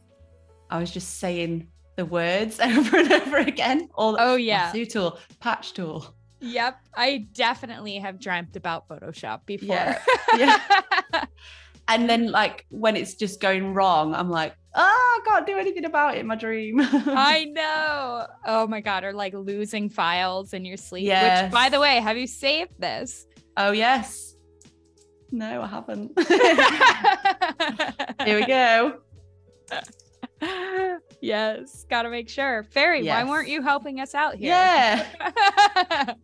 I was just saying the words over and over again. All oh yeah, lasso tool, patch tool. Yep. I definitely have dreamt about Photoshop before. Yeah. Yeah. And then like when it's just going wrong, I'm like, oh, I can't do anything about it in my dream. I know. Oh my god, or like losing files in your sleep. Yes. Which, by the way, have you saved this? oh yes. No, I haven't. Here we go. Yes, gotta make sure. Fairy, why weren't you helping us out here? Yeah.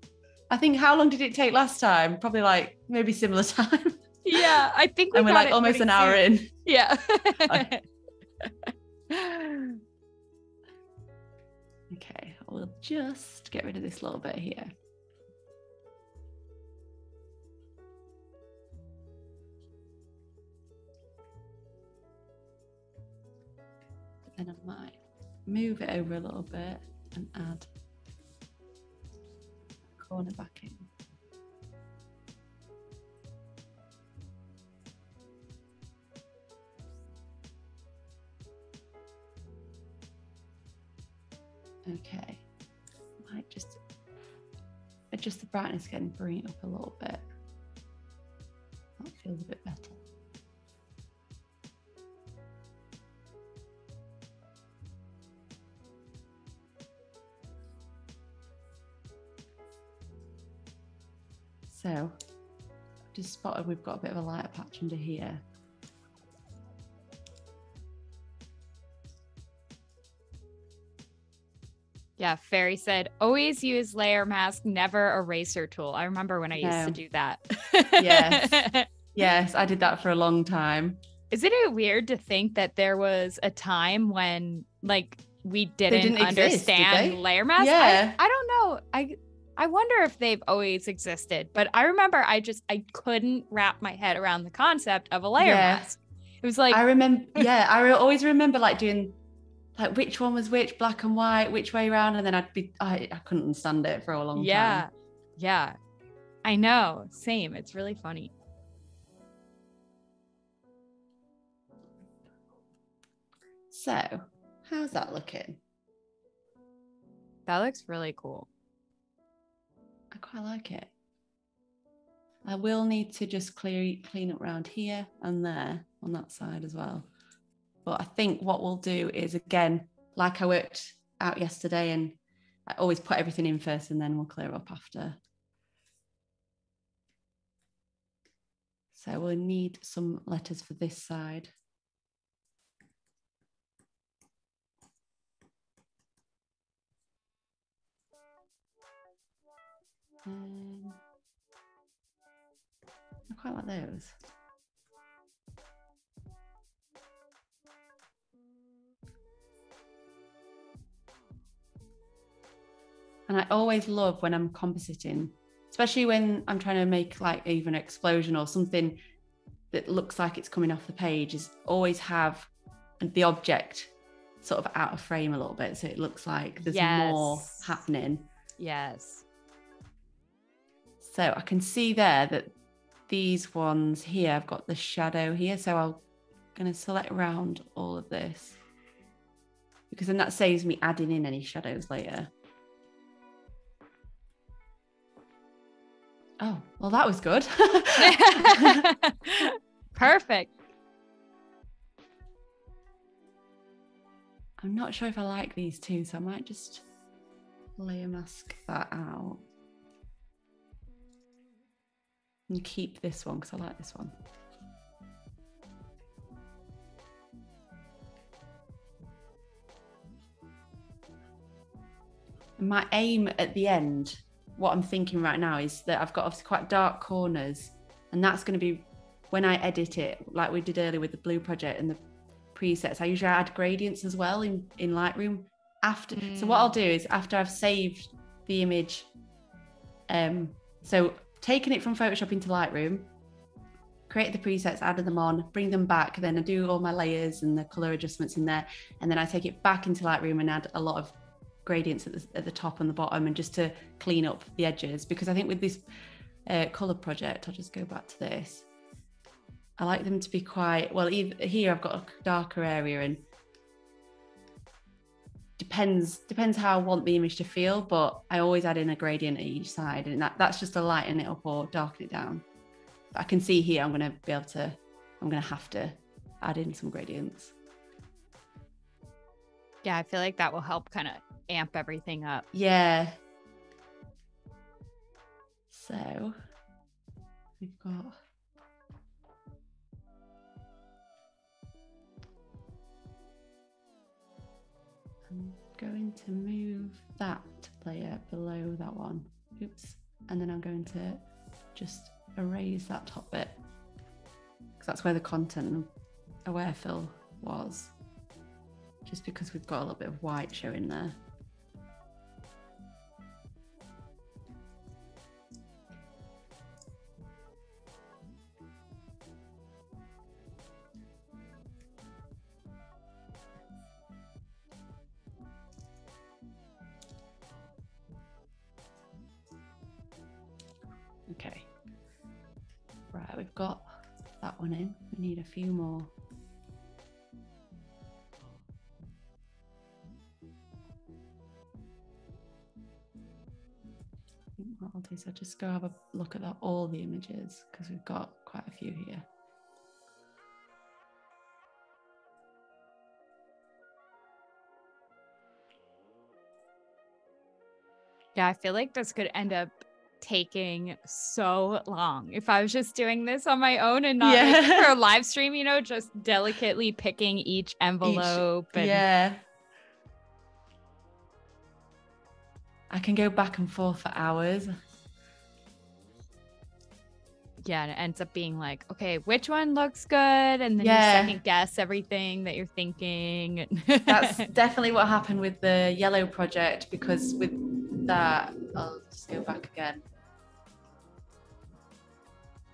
I think how long did it take last time? Probably like maybe similar time. yeah, I think we and we're got like almost an hour soon. in. Yeah. Okay, we'll just get rid of this little bit here. Then I might move it over a little bit and add corner back in. Okay. Might just adjust the brightness again, bring it up a little bit. That feels a bit better. So, I've just spotted we've got a bit of a lighter patch under here. yeah, Fairy said, always use layer mask, never eraser tool. I remember when I used No. to do that. Yes. Yes, I did that for a long time. Isn't it weird to think that there was a time when like we didn't, didn't exist, did understand layer mask? Yeah. I, I don't know. I I wonder if they've always existed, but I remember I just I couldn't wrap my head around the concept of a layer Yeah. mask. It was like I remember, yeah, I always remember like doing like which one was which, black and white, which way around, and then I'd be, I, I couldn't understand it for a long yeah. time. Yeah. Yeah. I know. Same. It's really funny. So, how's that looking? That looks really cool. I quite like it. I will need to just clear clean up around here and there on that side as well. But I think what we'll do is again, like I worked out yesterday, and I always put everything in first and then we'll clear up after. So we'll need some letters for this side. Um, I quite like those. And I always love when I'm compositing, especially when I'm trying to make like even an explosion or something that looks like it's coming off the page, is always have the object sort of out of frame a little bit. So it looks like there's yes. more happening. Yes. So I can see there that these ones here, I've got the shadow here. So I'm going to select around all of this because then that saves me adding in any shadows later. Oh, well, that was good. Perfect. I'm not sure if I like these two, so I might just layer mask that out. And keep this one because I like this one. my aim at the end what I'm thinking right now is that I've got obviously quite dark corners, and that's going to be when I edit it, like we did earlier with the blue project and the presets. I usually add gradients as well in in Lightroom after. Mm. So what I'll do is after I've saved the image, um, so taking it from Photoshop into Lightroom, create the presets, added them on, bring them back, then I do all my layers and the color adjustments in there, and then I take it back into Lightroom and add a lot of gradients at the, at the top and the bottom and just to clean up the edges because I think with this uh, color project I'll just go back to this. I like them to be quite well here I've got a darker area and depends depends how I want the image to feel but I always add in a gradient at each side and that, that's just to lighten it up or darken it down but I can see here I'm going to be able to I'm going to have to add in some gradients yeah I feel like that will help kind of amp everything up. Yeah. So we've got I'm going to move that layer below that one. Oops. And then I'm going to just erase that top bit because that's where the content aware fill was just because we've got a little bit of white showing there. Few more. I'll do just go have a look at that, all the images because we've got quite a few here. Yeah, I feel like this could end up taking so long. If I was just doing this on my own and not yeah. for a live stream, you know, just delicately picking each envelope. Each, and... Yeah. I can go back and forth for hours. Yeah, and it ends up being like, okay, which one looks good? And then yeah. you second guess everything that you're thinking. That's definitely what happened with the yellow project because with that, I'll just go back again.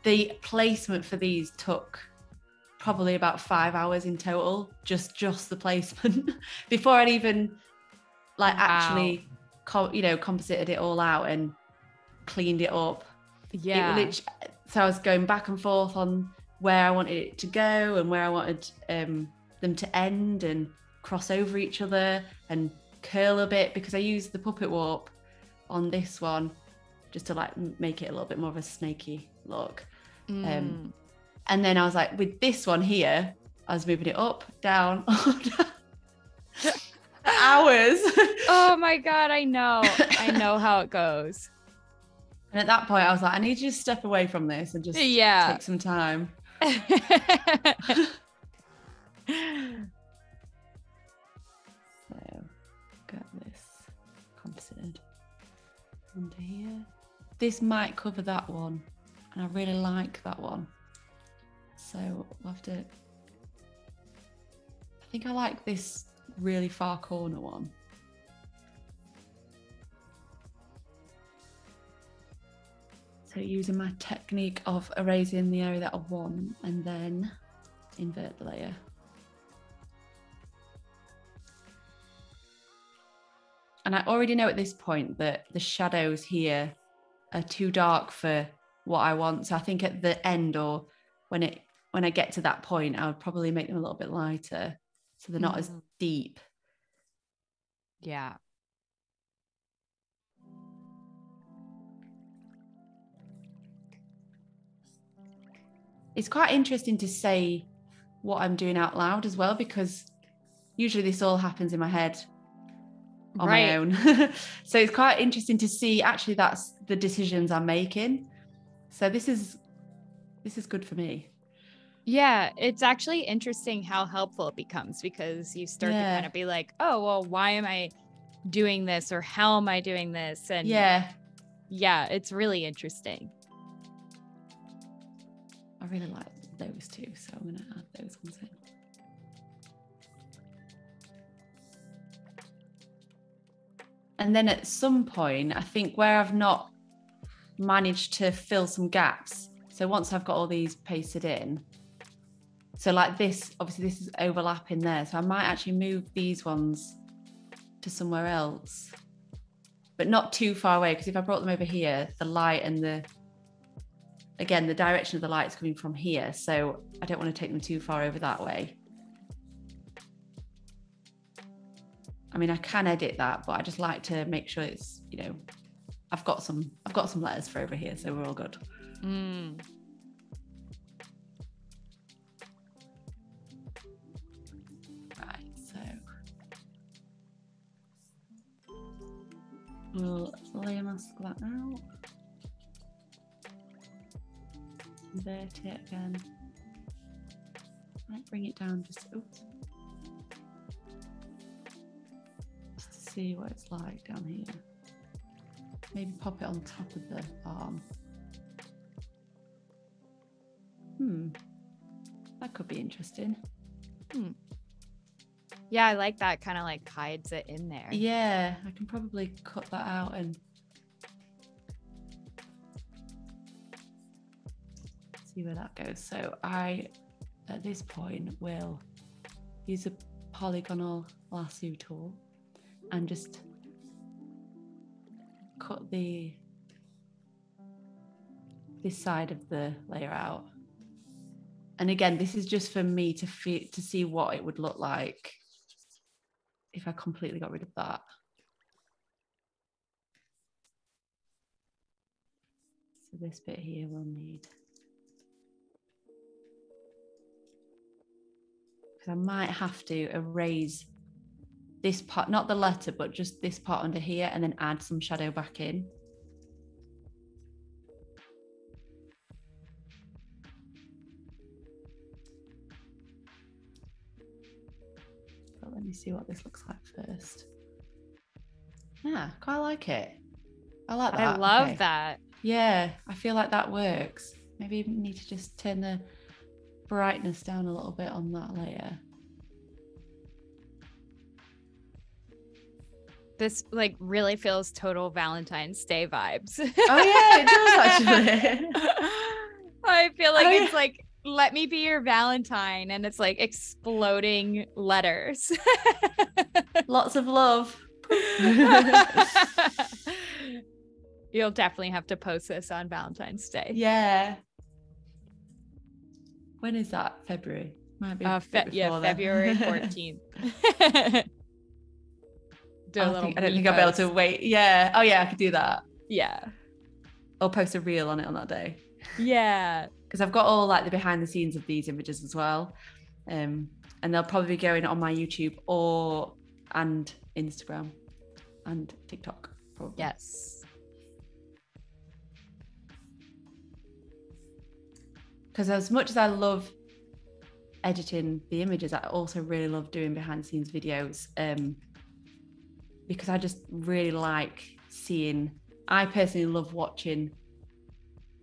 The placement for these took probably about five hours in total just just the placement before i'd even like wow. actually co- you know composited it all out and cleaned it up. Yeah. it so i was going back and forth on where i wanted it to go and where i wanted um, them to end and cross over each other and curl a bit because I used the puppet warp on this one just to like make it a little bit more of a snaky look. Mm. Um, and then I was like, with this one here, I was moving it up, down, up, down. hours. oh my god, I know. I know how it goes. And at that point, I was like, I need you to step away from this and just Yeah. take some time. under here. This might cover that one, and I really like that one. So we'll have to. I think I like this really far corner one. So using my technique of erasing the area that I want and then invert the layer. And I already know at this point that the shadows here are too dark for what I want. So I think at the end or when it when I get to that point, I would probably make them a little bit lighter so they're not as Mhm. deep. yeah. It's quite interesting to say what I'm doing out loud as well because usually this all happens in my head on my own. so it's quite interesting to see actually that's the decisions I'm making. So this is this is good for me. Yeah, it's actually interesting how helpful it becomes because you start to kind of be like, oh, well, why am I doing this or how am I doing this? And yeah, yeah, it's really interesting. I really like those two, so I'm gonna add those ones in. And then at some point, I think where I've not managed to fill some gaps. So once I've got all these pasted in, so like this, obviously this is overlapping there. So I might actually move these ones to somewhere else, but not too far away. Because if I brought them over here, the light and the again, the direction of the light is coming from here. So I don't want to take them too far over that way. I mean, I can edit that, but I just like to make sure it's, you know, I've got some, I've got some letters for over here, so we're all good. Mm. Right, so we'll layer mask that out. Invert it again. Might bring it down just oops. See what it's like down here. Maybe pop it on top of the arm. Hmm. That could be interesting. Hmm. Yeah, I like that kind of like hides it in there. Yeah, I can probably cut that out and see where that goes. So I, at this point, will use a polygonal lasso tool and just cut the this side of the layer out. And again, this is just for me to to see what it would look like if I completely got rid of that. So this bit here will need. Because I might have to erase this part, not the letter, but just this part under here, and then add some shadow back in. But let me see what this looks like first. Yeah, quite like it. I like that. I love Okay. that. Yeah, I feel like that works. Maybe you need to just turn the brightness down a little bit on that layer. This like really feels total Valentine's Day vibes. Oh yeah, it does actually. I feel like Oh, it's like let me be your Valentine and it's like exploding letters. Lots of love. You'll definitely have to post this on Valentine's Day. yeah. When is that? February. Might be. Uh, fe- yeah, then. February 14th. Do I, think, I don't think I'll be able to wait. Yeah. Oh yeah, I could do that. Yeah. I'll post a reel on it on that day. Yeah. Because I've got all like the behind the scenes of these images as well. Um, and they'll probably be going on my YouTube or and Instagram and TikTok. Probably. Yes. Because as much as I love editing the images, I also really love doing behind the scenes videos. Um, because I just really like seeing. I personally love watching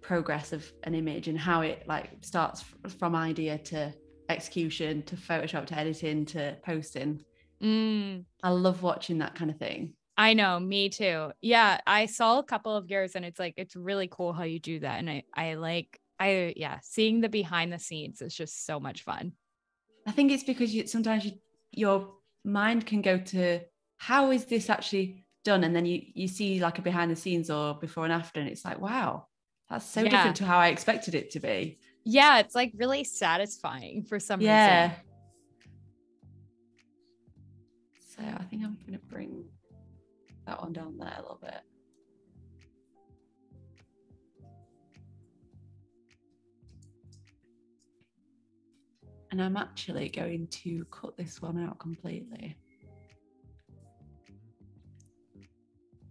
progress of an image and how it like starts from idea to execution to Photoshop to editing to posting. Mm, I love watching that kind of thing. I know, me too. Yeah, I saw a couple of yours and it's like it's really cool how you do that. And I I like I yeah, seeing the behind the scenes is just so much fun. I think it's because you sometimes you, your mind can go to how is this actually done, and then you you see like a behind the scenes or before and after, and it's like wow, that's so Yeah. different to how I expected it to be. Yeah, it's like really satisfying for some Yeah. reason. So I think I'm gonna bring that one down there a little bit. And I'm actually going to cut this one out completely.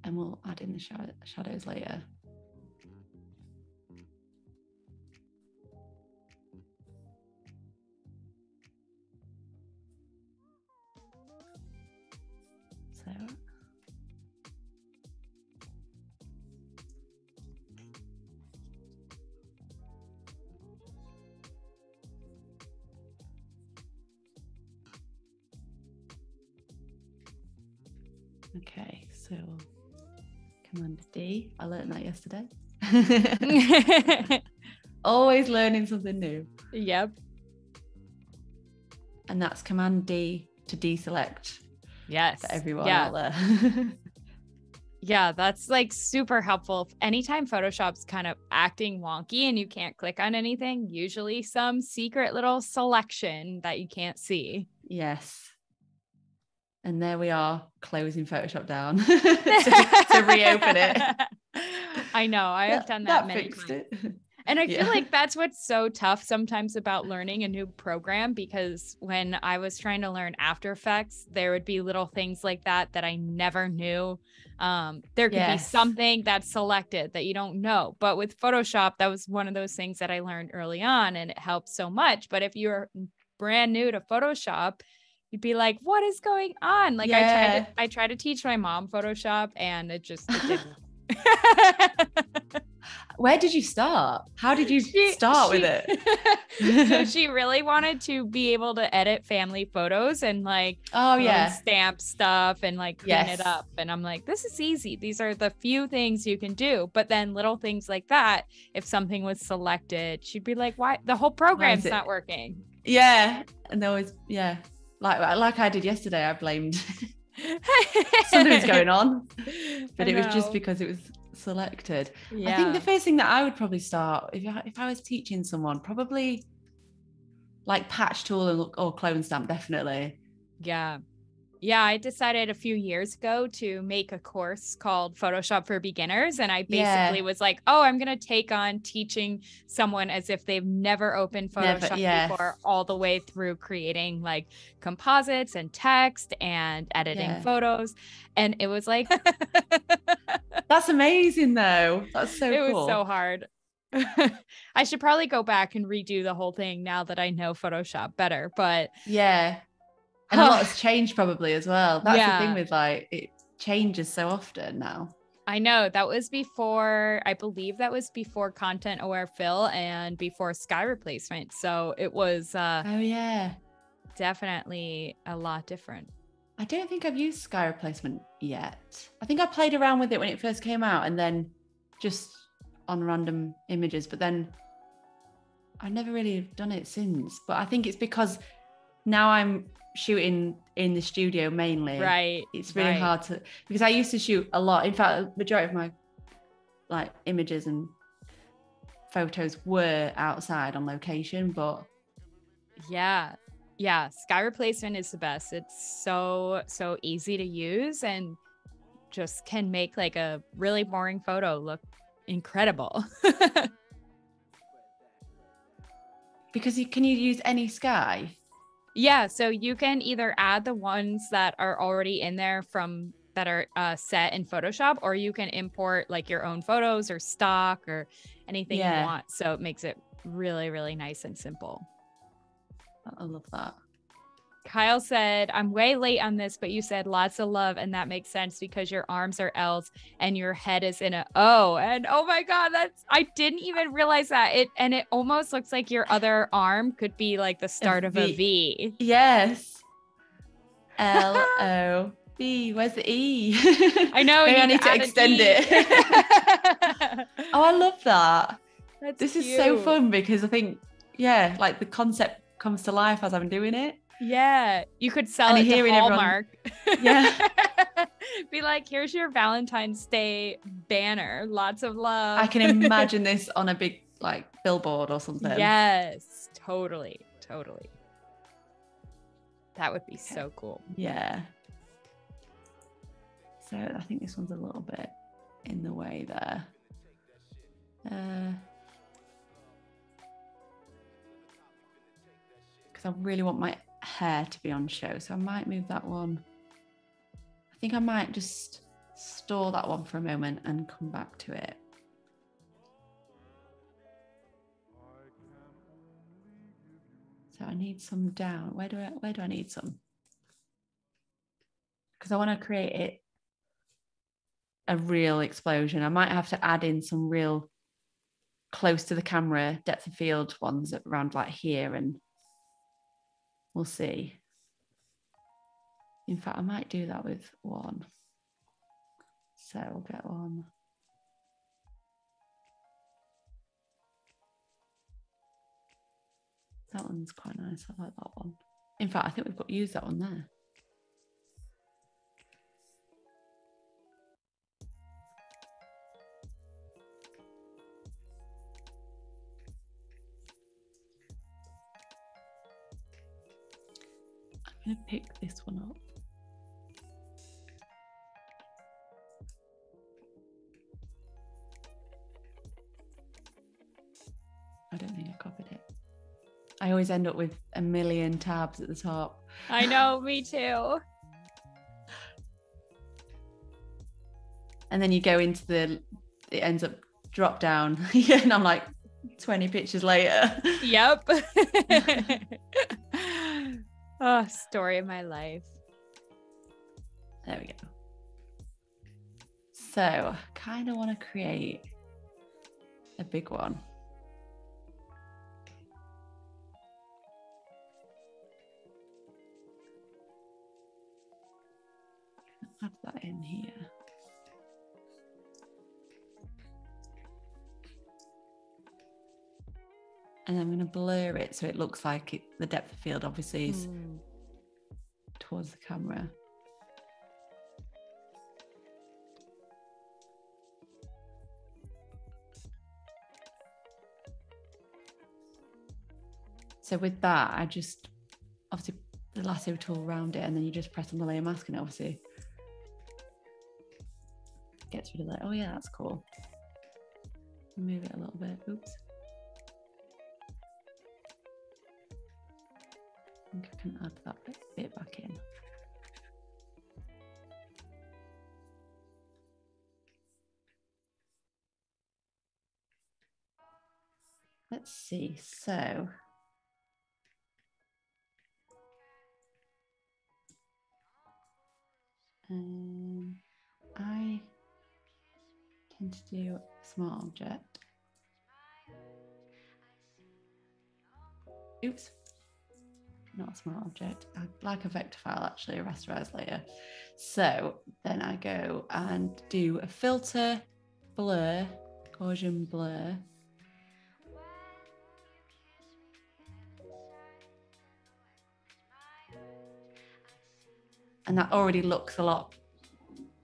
And we'll add in the shadow- shadows later. So Okay, so Command D. I learned that yesterday. Always learning something new. yep. And that's Command D to deselect Yes. for everyone Yeah. out there. Yeah, that's like super helpful. Anytime Photoshop's kind of acting wonky and you can't click on anything, usually some secret little selection that you can't see. yes. And there we are, closing Photoshop down to, to reopen it. I know. I have done that, many fixed times. it. And I Yeah. feel like that's what's so tough sometimes about learning a new program because when I was trying to learn After Effects, there would be little things like that that I never knew. Um, there could be something that's selected that you don't know. But with Photoshop, that was one of those things that I learned early on and it helped so much. But if you're brand new to Photoshop, you'd be like, what is going on? Like I tried to I tried to teach my mom Photoshop and it just it didn't. Where did you start? How did you She- start with it? so she really wanted to be able to edit family photos and like Oh yeah. stamp stuff and like clean Yes. it up and i'm like this is easy these are the few things you can do but then little things like that if something was selected she'd be like why the whole program's not working Yeah. And there was yeah. Like uh, like I did yesterday, I blamed something's going on. But it was just because it was selected. yeah I think the first thing that I would probably start if I, if I was teaching someone, probably like patch tool and or clone stamp, definitely. Yeah. Yeah, I decided a few years ago to make a course called Photoshop for Beginners. And I Yeah. basically was like, oh, I'm going to take on teaching someone as if they've never opened Never- Photoshop yes. before, all the way through creating like composites and text and editing Yeah. photos. And it was like, That's amazing though. That's so it cool. was so hard. I should probably go back and redo the whole thing now that I know Photoshop better. But yeah. And a lot has changed probably as well. That's the thing with like it changes so often now. I know that was before, I believe that was before content aware fill and before sky replacement. So it was uh, Oh yeah. definitely a lot different. I don't think I've used sky replacement yet. I think I played around with it when it first came out and then just on random images, but then I've never really done it since. But I think it's because now I'm shooting in the studio mainly. Right. It's really right. hard to because I used to shoot a lot. In fact, the majority of my like images and photos were outside on location, but Yeah. Yeah, sky replacement is the best. It's so so easy to use and just can make like a really boring photo look incredible. because you can you use any sky? Yeah, so you can either add the ones that are already in there from that are uh, set in Photoshop, or you can import like your own photos or stock or anything Yeah. you want. So it makes it really, really nice and simple. I love that. Kyle said, I'm way late on this, but you said lots of love, and that makes sense because your arms are L's and your head is in a O. And oh my god, that's I didn't even realize that. It and it almost looks like your other arm could be like the start of a V. Yes. L O B. Where's the E? I know. Maybe I need to add extend E. it. oh, I love that. That's This is so fun because I think, yeah, like the concept comes to life as I'm doing it. Yeah, you could sell And it to hearing everyone- Yeah. Be like, here's your Valentine's Day banner. Lots of love. I can imagine this on a big like billboard or something. Yes, totally, totally. That would be so cool. Yeah. So I think this one's a little bit in the way there. Uh, because I really want my hair to be on show, so I might move that one. I think I might just store that one for a moment and come back to it. So I need some down. Where do I where do I need some? Because I want to create it a real explosion. I might have to add in some real close to the camera depth of field ones around like here and we'll see. In fact, I might do that with one. So we'll get one. That one's quite nice. I like that one. In fact, I think we've got use that one there. Going to pick this one up. I don't think I copied it. I always end up with a million tabs at the top. I know, me too. And then you go into the, it ends up drop down. and I'm like 20 pictures later. Yep. oh, story of my life. There we go. So, kind of want to create a big one. Add that in here. And I'm going to blur it so it looks like it, the depth of field obviously is Mm. towards the camera. So with that, I just obviously the lasso tool around it, and then you just press on the layer mask, and it obviously gets rid of that. Oh yeah, that's cool. Move it a little bit. Oops. Think I can add that bit, back in. Let's see. So um, I tend to do a smart object. Oops not a smart object. I like a vector file, actually, a rasterized layer. So then I go and do a filter, blur, Gaussian blur. And that already looks a lot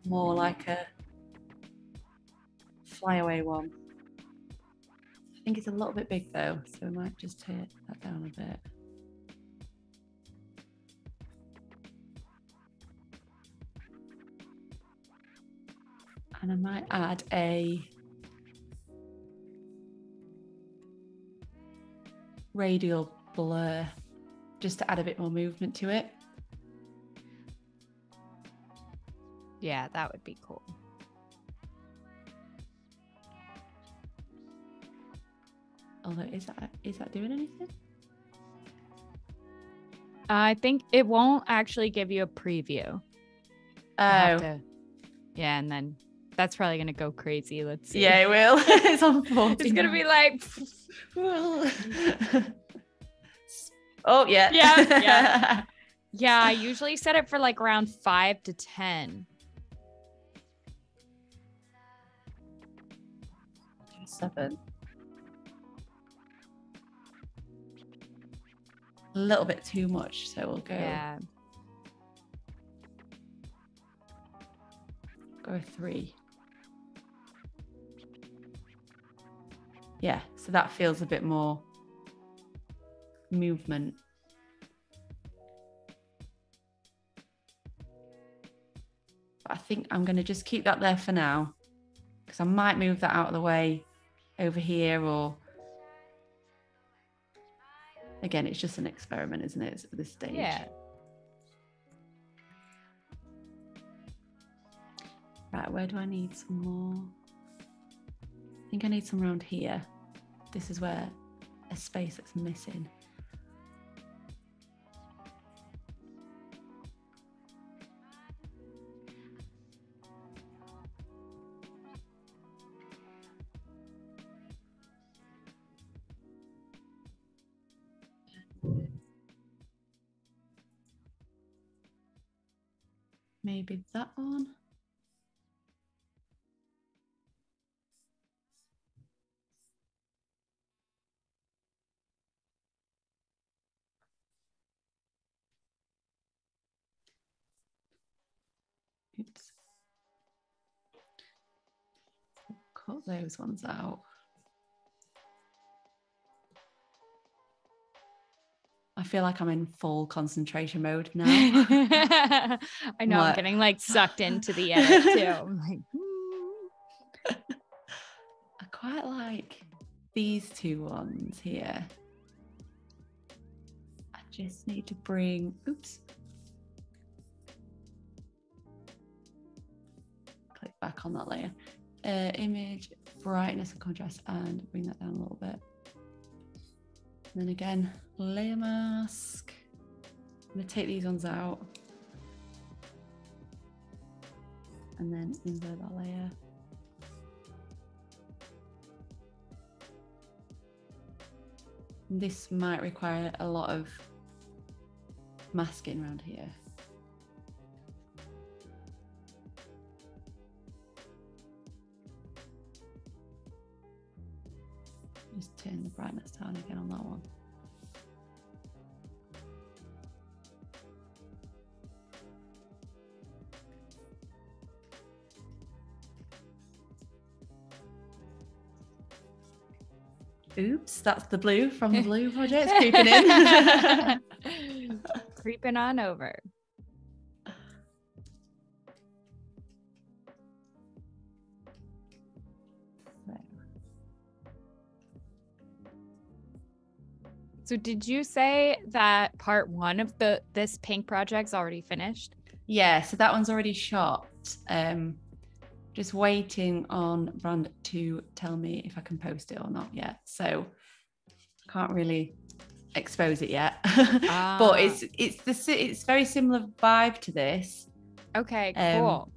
more like a flyaway one. I think it's a little bit big though, so we might just take that down a bit. And I might add a radial blur just to add a bit more movement to it. Yeah, that would be cool. Although is that is that doing anything? I think it won't actually give you a preview. Oh, to, yeah, and then that's probably gonna go crazy. Let's see. yeah, it will. it's on 40 it's gonna be like oh yeah. Yeah, yeah. yeah. I usually set it for like around five to ten. Seven. A little bit too much, so we'll go Yeah. go three. Yeah, so that feels a bit more movement. But I think I'm going to just keep that there for now because I might move that out of the way over here or again it's just an experiment isn't it at this stage Yeah. right where do I need some more I think I need some around here this is where a space that's missing. Maybe that one Those ones out. I feel like I'm in full concentration mode now. I know I'm getting like sucked into the edit too. I'm like, hmm. I quite like these two ones here. I just need to bring, oops. Click back on that layer. Uh, image, brightness and contrast, and bring that down a little bit. And then again, layer mask. I'm to take these ones out. And then invert that layer. This might require a lot of masking around here. That's the blue from the blue project creeping in. creeping on over. So did you say that part one of the this pink project's already finished? Yeah, so that one's already shot. Um, just waiting on Brand to tell me if I can post it or not yet. So can't really expose it yet. Ah. but it's it's the it's very similar vibe to this. Okay, Um, cool.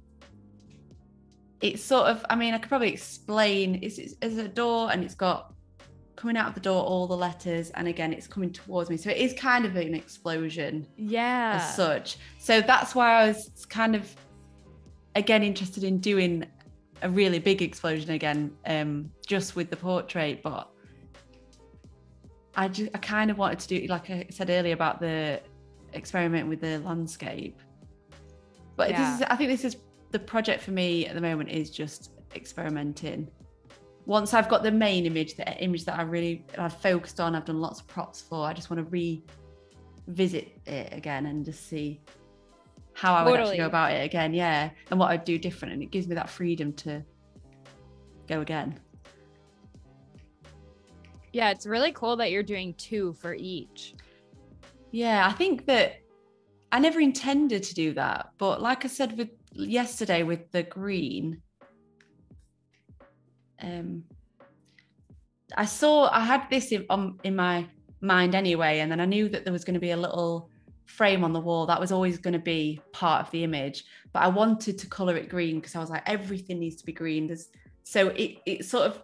It's sort of I mean I could probably explain. It's, it's, it's a door and it's got coming out of the door all the letters and again it's coming towards me. So it is kind of an explosion. yeah. as such. So that's why I was kind of again interested in doing a really big explosion again, um, just with the portrait. But I just I kind of wanted to do like I said earlier about the experiment with the landscape. But Yeah. this is I think this is the project for me at the moment is just experimenting. Once I've got the main image, the image that I really I've focused on, I've done lots of props for. I just want to revisit it again and just see how I would actually go about it again. Yeah. And what I'd do different. And it gives me that freedom to go again. Yeah, it's really cool that you're doing two for each. Yeah, I think that I never intended to do that, but like I said with yesterday with the green, um, I saw I had this in on, in my mind anyway, and then I knew that there was going to be a little frame on the wall that was always going to be part of the image, but I wanted to color it green because I was like everything needs to be green. There's so it it sort of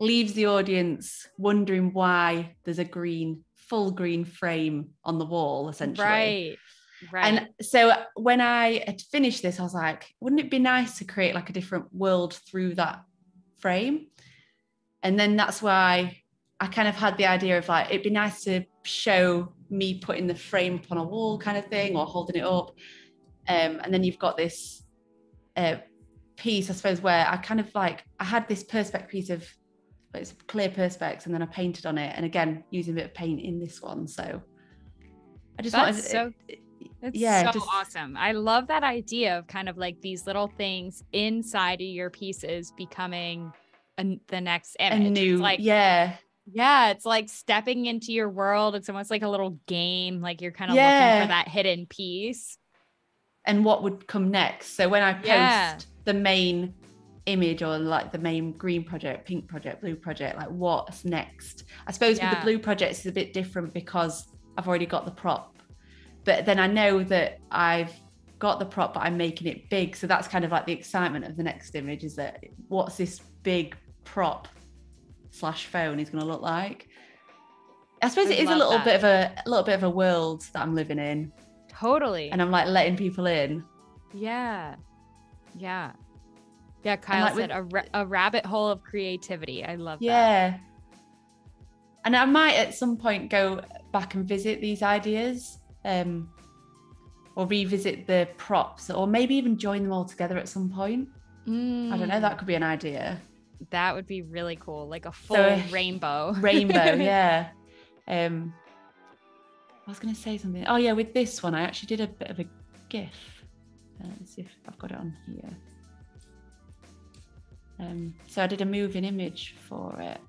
leaves the audience wondering why there's a green full green frame on the wall essentially Right. Right. and so when i had finished this i was like wouldn't it be nice to create like a different world through that frame and then that's why i kind of had the idea of like it'd be nice to show me putting the frame up on a wall kind of thing or holding it up um, and then you've got this uh, piece i suppose where i kind of like i had this perspex piece of it's clear perspex and then i painted on it and again using a bit of paint in this one so i just That's wanted so It's Yeah, so just- awesome. I love that idea of kind of like these little things inside of your pieces becoming a, the next a image. It's new like yeah yeah, it's like stepping into your world. It's almost like a little game. Like you're kind of Yeah. looking for that hidden piece. and what would come next. So when I post Yeah. the main image or like the main green project, pink project, blue project, like what's next? I suppose with the blue projects is a bit different because I've already got the prop. But then I know that I've got the prop, but I'm making it big. So that's kind of like the excitement of the next image is that what's this big prop slash phone is going to look like? I suppose I it is a little that. bit of a, a little bit of a world that I'm living in, Totally. and I'm like letting people in. yeah. Yeah. Yeah. Kyle like with- said a, ra- a rabbit hole of creativity. I love that. Yeah. And I might at some point go back and visit these ideas um, or revisit the props or maybe even join them all together at some point. I don't know, Mm, that could be an idea. that would be really cool. Like a full So- rainbow. Rainbow, yeah. Um, I was going to say something. Oh, yeah, with this one, I actually did a bit of a GIF. Uh, let's see if I've got it on here. Um, so I did a moving image for it.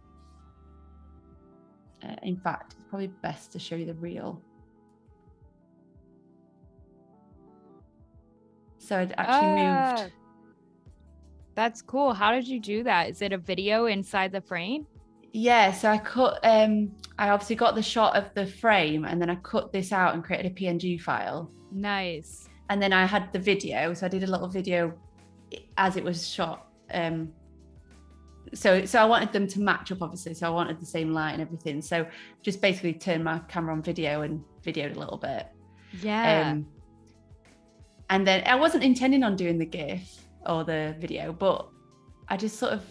Uh, in fact, it's probably best to show you the reel. So I'd actually Ah, moved. That's cool. How did you do that? Is it a video inside the frame? Yeah, so I cut. Um, I obviously got the shot of the frame, and then I cut this out and created a PNG file. Nice. and then I had the video. So I did a little video as it was shot. Um, so so I wanted them to match up, obviously. So I wanted the same light and everything. So just basically turned my camera on video and videoed a little bit. Yeah. Um, and then I wasn't intending on doing the GIF or the video, but I just sort of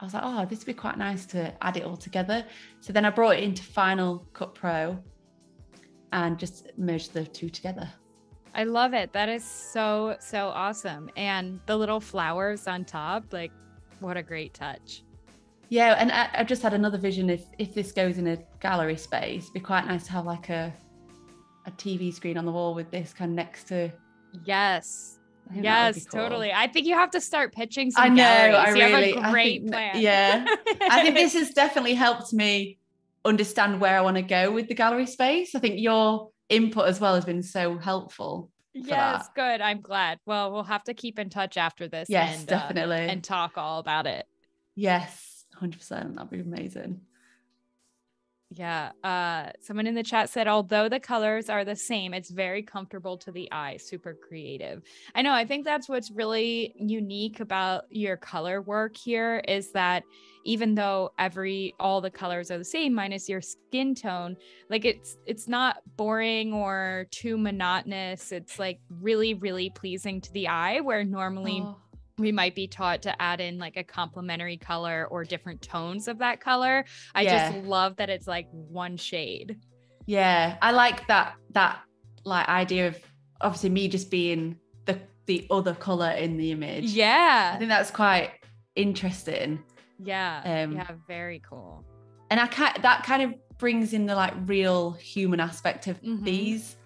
I was like, oh, this would be quite nice to add it all together. So then I brought it into Final Cut Pro and just merged the two together. I love it. That is so, so awesome. And the little flowers on top, like, what a great touch. Yeah, and I, I just had another vision. If if this goes in a gallery space, it'd be quite nice to have like a a TV screen on the wall with this kind of next to. Yes. I think that would be Yes, cool. totally. I think you have to start pitching some I know. galleries. I you really. have a great think plan. yeah, I think this has definitely helped me understand where I want to go with the gallery space. I think your input as well has been so helpful. yes, good. I'm glad. Well, we'll have to keep in touch after this. Yes, and, uh, definitely. and talk all about it. yes, hundred percent. That'd be amazing. Yeah. Uh someone in the chat said although the colors are the same, it's very comfortable to the eye, super creative. I know, I think that's what's really unique about your color work here is that even though every all the colors are the same minus your skin tone, like it's it's not boring or too monotonous. It's like really really pleasing to the eye where normally Oh, we might be taught to add in like a complementary color or different tones of that color. I Yeah. just love that it's like one shade. yeah, I like that that like idea of obviously me just being the the other color in the image. Yeah. I think that's quite interesting. Yeah. Um, yeah. Very cool. and I kind that kind of brings in the like real human aspect of Mhm. these.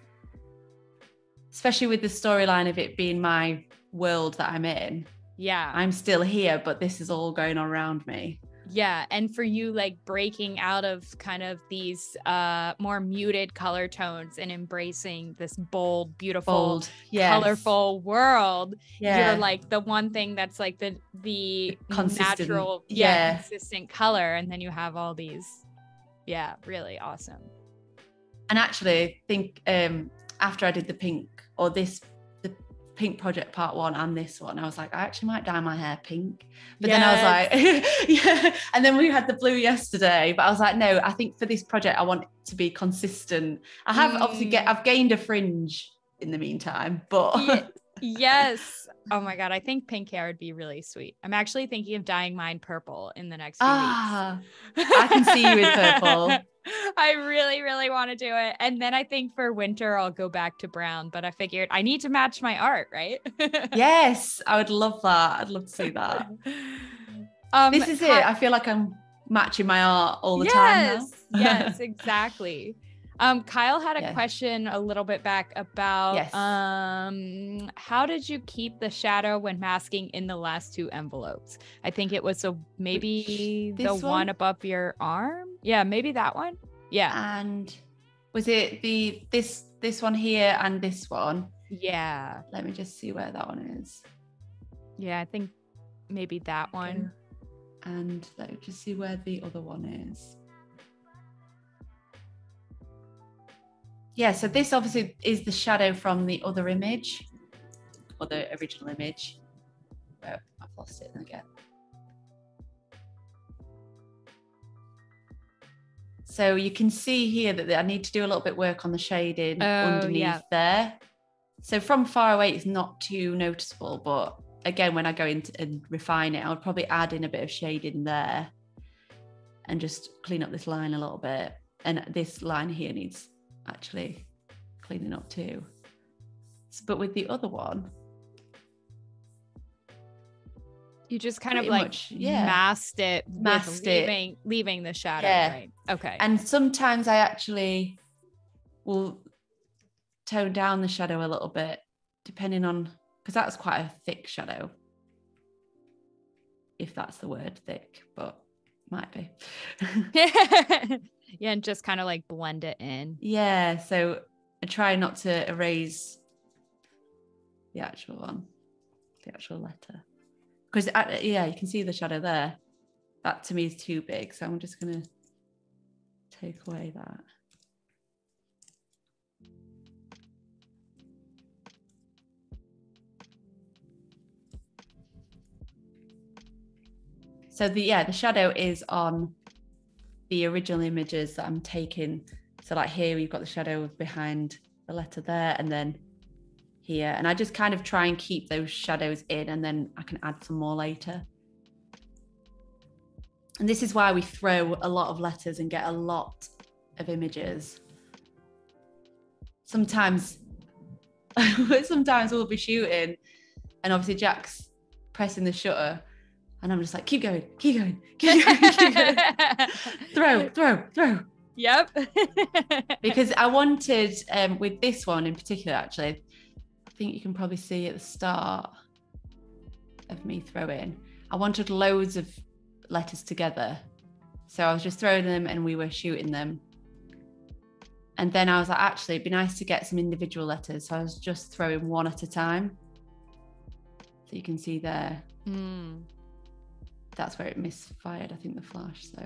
especially with the storyline of it being my world that I'm in. Yeah. I'm still here, but this is all going on around me. Yeah, and for you like breaking out of kind of these uh more muted color tones and embracing this bold, beautiful, Bold, yes. colorful world. Yeah. You're like the one thing that's like the the Consistent, natural, yeah, yeah. consistent color and then you have all these yeah, really awesome. and actually I think um after I did the pink or this pink project part one and this one, I was like, I actually might dye my hair pink. But then I was like, yeah. And then we had the blue yesterday, but I was like, no, I think for this project, I want it to be consistent. I have obviously get Mm. I've gained a fringe in the meantime, but Ye- yes. Oh my god, I think pink hair would be really sweet. I'm actually thinking of dyeing mine purple in the next few ah, weeks. I can see you with purple. I really, really want to do it. And then I think for winter I'll go back to brown, but I figured I need to match my art, right? yes, I would love that. I'd love to see that. Um this is it. I feel like I'm matching my art all the time yes, yes, exactly. Um, Kyle had a Yeah. question a little bit back about Yes. um how did you keep the shadow when masking in the last two envelopes? I think it was a maybe Which- the one? one? above your arm. Yeah, maybe that one. Yeah. and was it the this this one here and this one Yeah. let me just see where that one is Yeah, I think maybe that one. and let me just see where the other one is yeah so this obviously is the shadow from the other image or the original image. Oh, i've lost it again so you can see here that i need to do a little bit work on the shading Oh, underneath yeah. there. So from far away it's not too noticeable but again when i go in and refine it i would probably add in a bit of shading there and just clean up this line a little bit. And this line here needs actually cleaning up too S- but with the other one You just kind of like much, yeah. masked it, Masked it. leaving leaving the shadow, Yeah. right? Okay. and sometimes i actually will tone down the shadow a little bit depending on because that's quite a thick shadow if that's the word thick but might be yeah, and just kind of like blend it in. Yeah, so I try not to erase the actual one, the actual letter. Because, uh, yeah, you can see the shadow there. That to me is too big. So I'm just going to take away that. So the yeah, the shadow is on the original images that I'm taking. So like here we've got the shadow behind the letter there and then here. And I just kind of try and keep those shadows in and then I can add some more later. And this is why we throw a lot of letters and get a lot of images. Sometimes sometimes we'll be shooting and obviously Jack's pressing the shutter and I'm just like, keep going, keep going, keep going, keep going. throw, throw, throw. Yep. Because I wanted, um, with this one in particular, actually, I think you can probably see at the start of me throwing, I wanted loads of letters together. So I was just throwing them and we were shooting them. And then I was like, actually, it'd be nice to get some individual letters. So I was just throwing one at a time. So you can see there, Mm. That's where it misfired, I think, the flash. So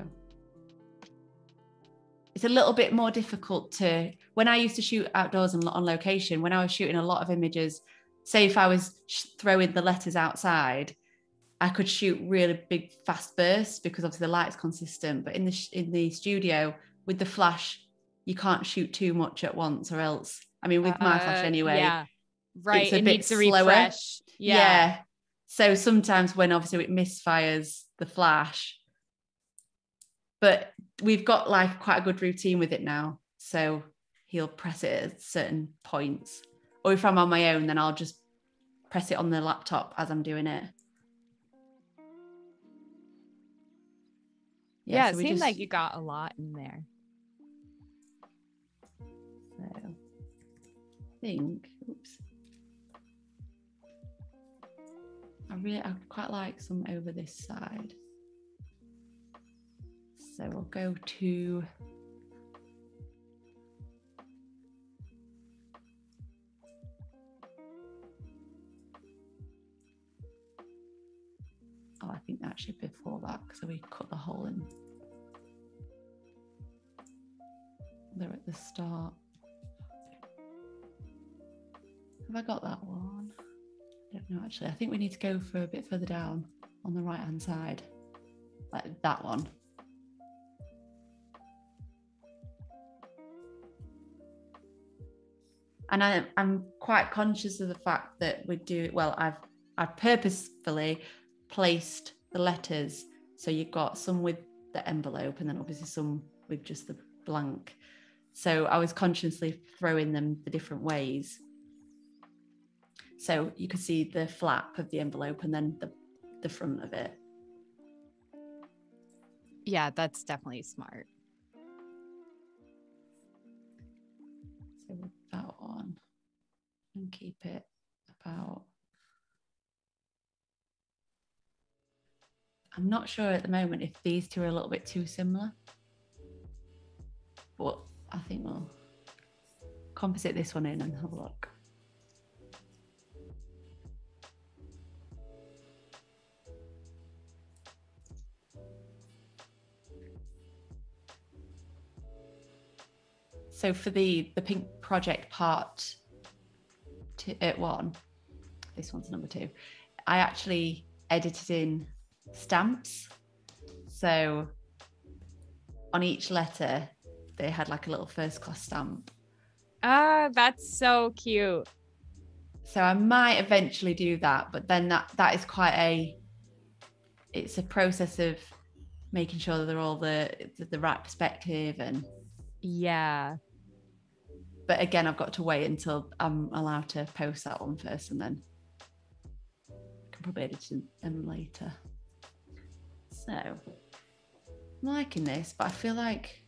it's a little bit more difficult to when I used to shoot outdoors and on location, when I was shooting a lot of images, say if I was throwing the letters outside, I could shoot really big fast bursts because obviously the light's consistent. But in the in the studio with the flash, you can't shoot too much at once, or else. I mean, with my flash Uh, anyway, Yeah. Right. a It bit needs to slower. refresh. Yeah. yeah. So sometimes when obviously it misfires the flash, but we've got like quite a good routine with it now. So he'll press it at certain points. Or if I'm on my own, then I'll just press it on the laptop as I'm doing it. Yeah. so it we seemed just- like you got a lot in there. so- think, oops. Really, I quite like some over this side. So we'll go to Oh, I think actually before that, so we cut the hole in there at the start. Have I got that one? I don't know actually. I think we need to go for a bit further down on the right hand side. Like that one. And I, I'm quite conscious of the fact that we do well, I've I've purposefully placed the letters so you've got some with the envelope and then obviously some with just the blank. So I was consciously throwing them the different ways. So you could see the flap of the envelope and then the, the front of it. Yeah, that's definitely smart. So with that one, and keep it about. I'm not sure at the moment if these two are a little bit too similar, but I think we'll composite this one in and have a look. So for the the pink project part two, uh, one, this one's number two. I actually edited in stamps. So on each letter, they had like a little first class stamp. Ah, that's so cute. So I might eventually do that, but then that that is quite a it's a process of making sure that they're all the the, the right perspective and Yeah. But again I've got to wait until I'm allowed to post that one first and then I can probably edit them later. So I'm liking this, but I feel like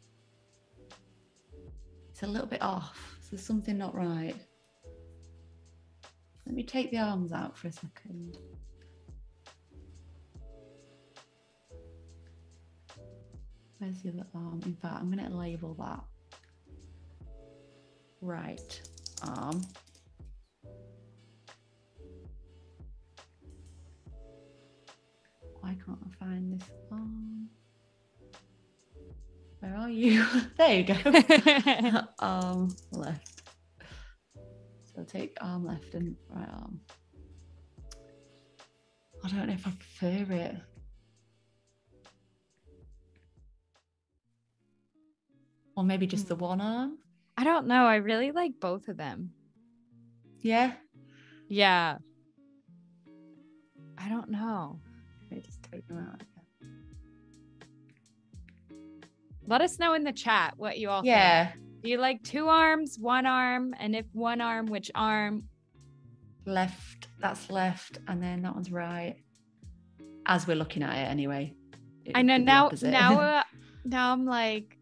it's a little bit off. So there's something not right. Let me take the arms out for a second. Where's the other arm? In fact, I'm going to label that. Right arm. Why can't I find this arm? Where are you? there you go. arm left. So take arm left and right arm. I don't know if I prefer it. Or maybe just the hmm. one arm. I don't know. I really like both of them. Yeah. Yeah. I don't know. Let just take them out. Let us know in the chat what you all think. Yeah. Do you like two arms, one arm? And if one arm, which arm? Left. That's left. And then that one's right. As we're looking at it anyway. it I know would be the now now uh, now I'm like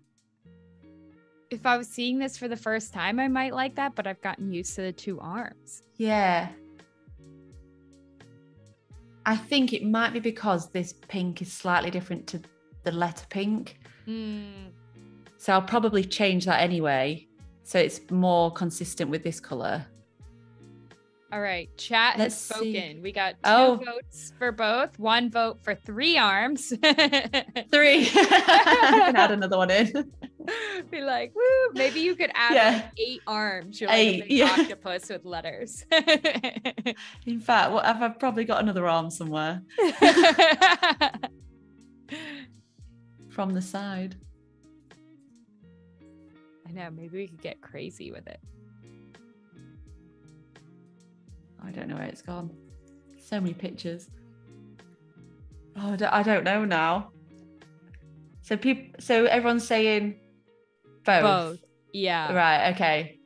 if I was seeing this for the first time, I might like that, but I've gotten used to the two arms. Yeah. I think it might be because this pink is slightly different to the letter pink. Hmm. So I'll probably change that anyway. So it's more consistent with this colour. All right, chat Let's has spoken. see. We got two Oh. votes for both, one vote for three arms. Three. I can add another one in. Be like, woo, maybe you could add Yeah. like eight arms. You're like a big yeah. octopus with letters. In fact, what have I probably got another arm somewhere from the side? I know, maybe we could get crazy with it. I don't know where it's gone. So many pictures. Oh, I don't, I don't know now. So people, so everyone's saying both. Both. Yeah. Right. Okay.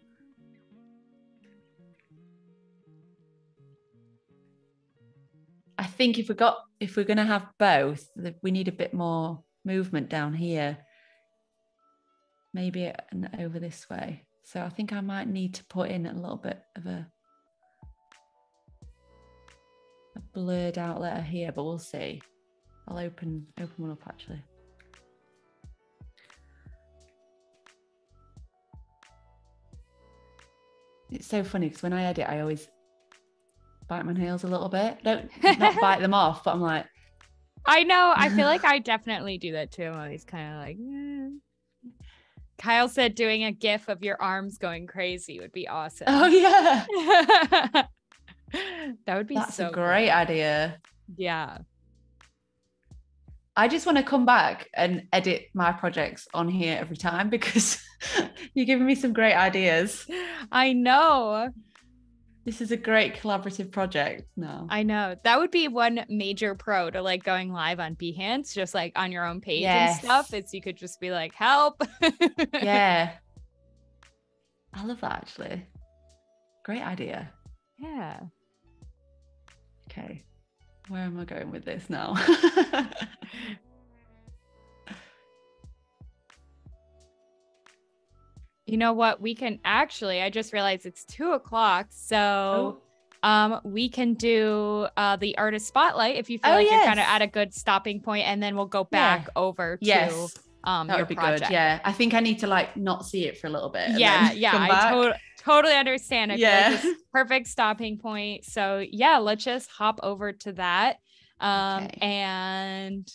I think if we got if we're going to have both, we need a bit more movement down here. Maybe and over this way. So I think I might need to put in a little bit of a a blurred out letter here, but we'll see. I'll open open one up actually. It's so funny because when I edit, I always bite my nails a little bit. Don't not bite them off, but I'm like, I know. I feel like I definitely do that too. I'm always kind of like. "Eh." Kyle said doing a GIF of your arms going crazy would be awesome. oh yeah, that would be that's so a great cool. idea. Yeah. I just want to come back and edit my projects on here every time because you're giving me some great ideas. I know. This is a great collaborative project No. I know. That would be one major pro to like going live on Behance, just like on your own page Yes. and stuff. Is you could just be like, help. yeah. I love that actually. Great idea. Yeah. Okay. Where am I going with this now? You know what? We can actually, I just realized it's two o'clock. So oh, um we can do uh the artist spotlight if you feel Oh, like you're kind of at a good stopping point, and then we'll go back over to yes. um That would be project. good. Yeah. I think I need to like not see it for a little bit. yeah, yeah. I to- totally understand. it. like Yeah. is perfect stopping point. So yeah, let's just hop over to that um Okay. and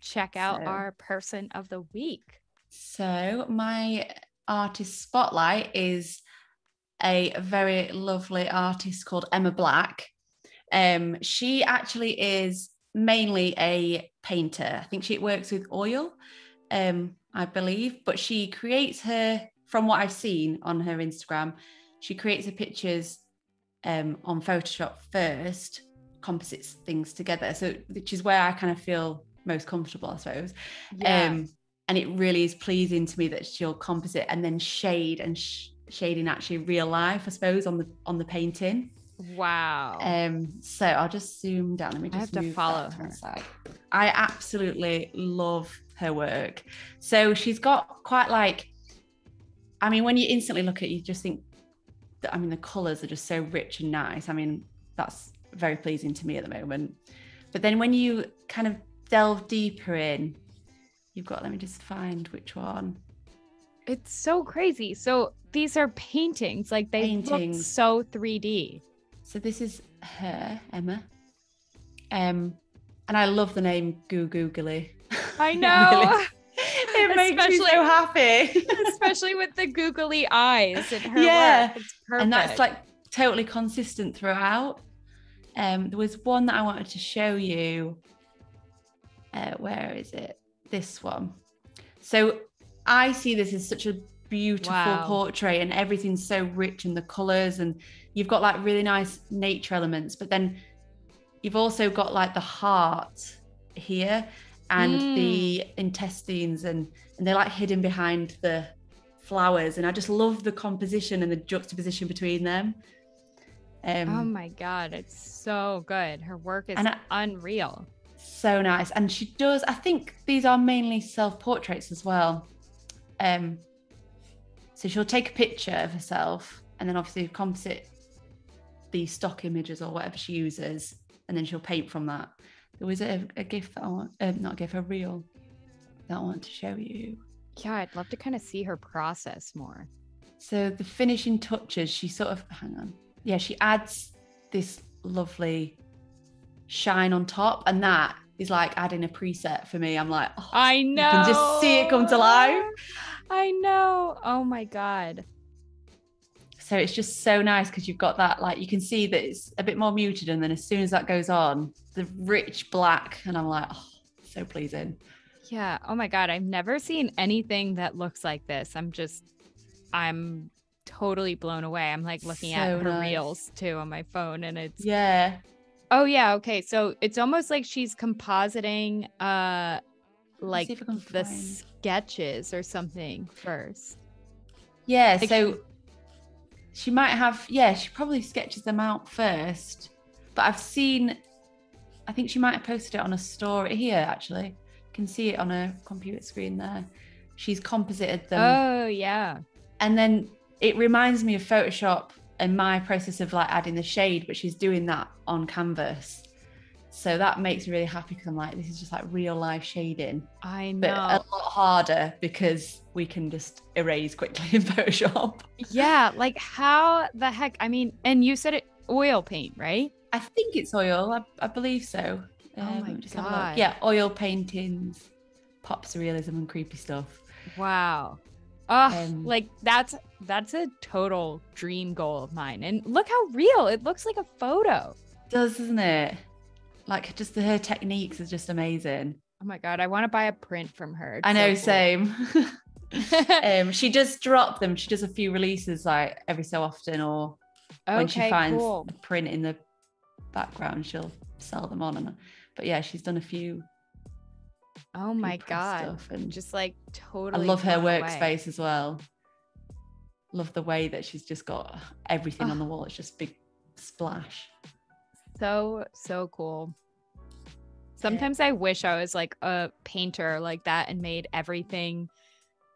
check out So- our person of the week. So, my artist spotlight is a very lovely artist called Emma Black. Um, she actually is mainly a painter. I think she works with oil, um, I believe, but she creates her, from what I've seen on her Instagram, she creates her pictures um, on Photoshop first, composites things together. So, which is where I kind of feel most comfortable, I suppose. Um, and it really is pleasing to me that she'll composite and then shade and sh- shading actually real life, I suppose, on the on the painting. wow. Um, so I'll just zoom down. Let me I just have to follow her. side. I absolutely love her work. So she's got quite like, I mean, when you instantly look at it, you just think that I mean the colours are just so rich and nice. I mean, that's very pleasing to me at the moment. But then when you kind of delve deeper in, you've got let me just find which one. It's so crazy. So these are paintings, like they look so 3D. So this is her, Emma. Um, and I love the name Goo Googly. I know, it makes me Especially- so happy. especially with the googly eyes and her Yeah. work. It's perfect. and that's like totally consistent throughout. Um, there was one that I wanted to show you. Uh, where is it? This one. So I see this as such a beautiful Wow. portrait, and everything's so rich in the colors, and you've got like really nice nature elements, but then you've also got like the heart here and Mm. the intestines, and and they're like hidden behind the flowers, and I just love the composition and the juxtaposition between them. Um, oh my god, it's so good. Her work is I- unreal. so nice and she does i think these are mainly self-portraits as well um so she'll take a picture of herself and then obviously composite the stock images or whatever she uses and then she'll paint from that there was a, a gift that i want um, not a gift a reel that i want to show you Yeah, I'd love to kind of see her process more. so the finishing touches she sort of hang on yeah she adds this lovely shine on top and that is like adding a preset for me i'm like oh, I know. can just see it come to life. I know. Oh my god. So it's just so nice because you've got that like you can see that it's a bit more muted and then as soon as that goes on the rich black and i'm like oh so pleasing Yeah. Oh my god. I've never seen anything that looks like this. I'm just I'm totally blown away. I'm like looking at So her nice. reels too on my phone and it's yeah Oh yeah, okay. So it's almost like she's compositing uh like see if I can the find- sketches or something first. yeah Like so she might have yeah she probably sketches them out first but i've seen i think she might have posted it on a story here actually You can see it on a computer screen there she's composited them Oh yeah. and then it reminds me of Photoshop and my process of like adding the shade, but she's doing that on canvas. So that makes me really happy because I'm like, this is just like real life shading, I know. but a lot harder because we can just erase quickly in Photoshop. yeah, like how the heck? I mean, and you said it oil paint, right? I think it's oil. I, I believe so. Oh my a look. God. Yeah, oil paintings, pop surrealism and creepy stuff. Wow. Oh, Um, like that's that's a total dream goal of mine. And look how real it looks like a photo. Does doesn't it? Like just the, her techniques is just amazing. Oh my god, I want to buy a print from her. I know, It's so same. um, she does drop them. She does a few releases like every so often, or when she finds cool. a print in the background, she'll sell them on. And but yeah, she's done a few. Oh my god. and Just like totally. I love her blown away. workspace as well. Love the way that she's just got everything on the wall. It's just big splash. So so cool. Sometimes I wish I was like a painter like that and made everything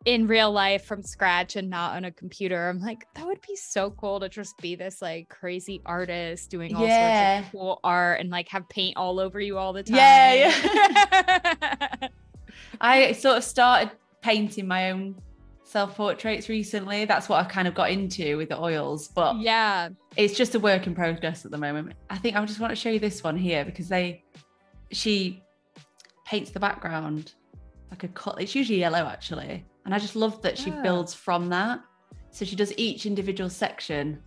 in real life from scratch and not on a computer. I'm like, that would be so cool to just be this like crazy artist doing all Yeah. sorts of cool art and like have paint all over you all the time. Yeah, yeah. I sort of started painting my own self portraits recently. That's what I kind of got into with the oils, but yeah. It's just a work in progress at the moment. I think I just want to show you this one here because they, she paints the background like a cut. It's usually yellow actually, and I just love that she Ah. builds from that. So she does each individual section.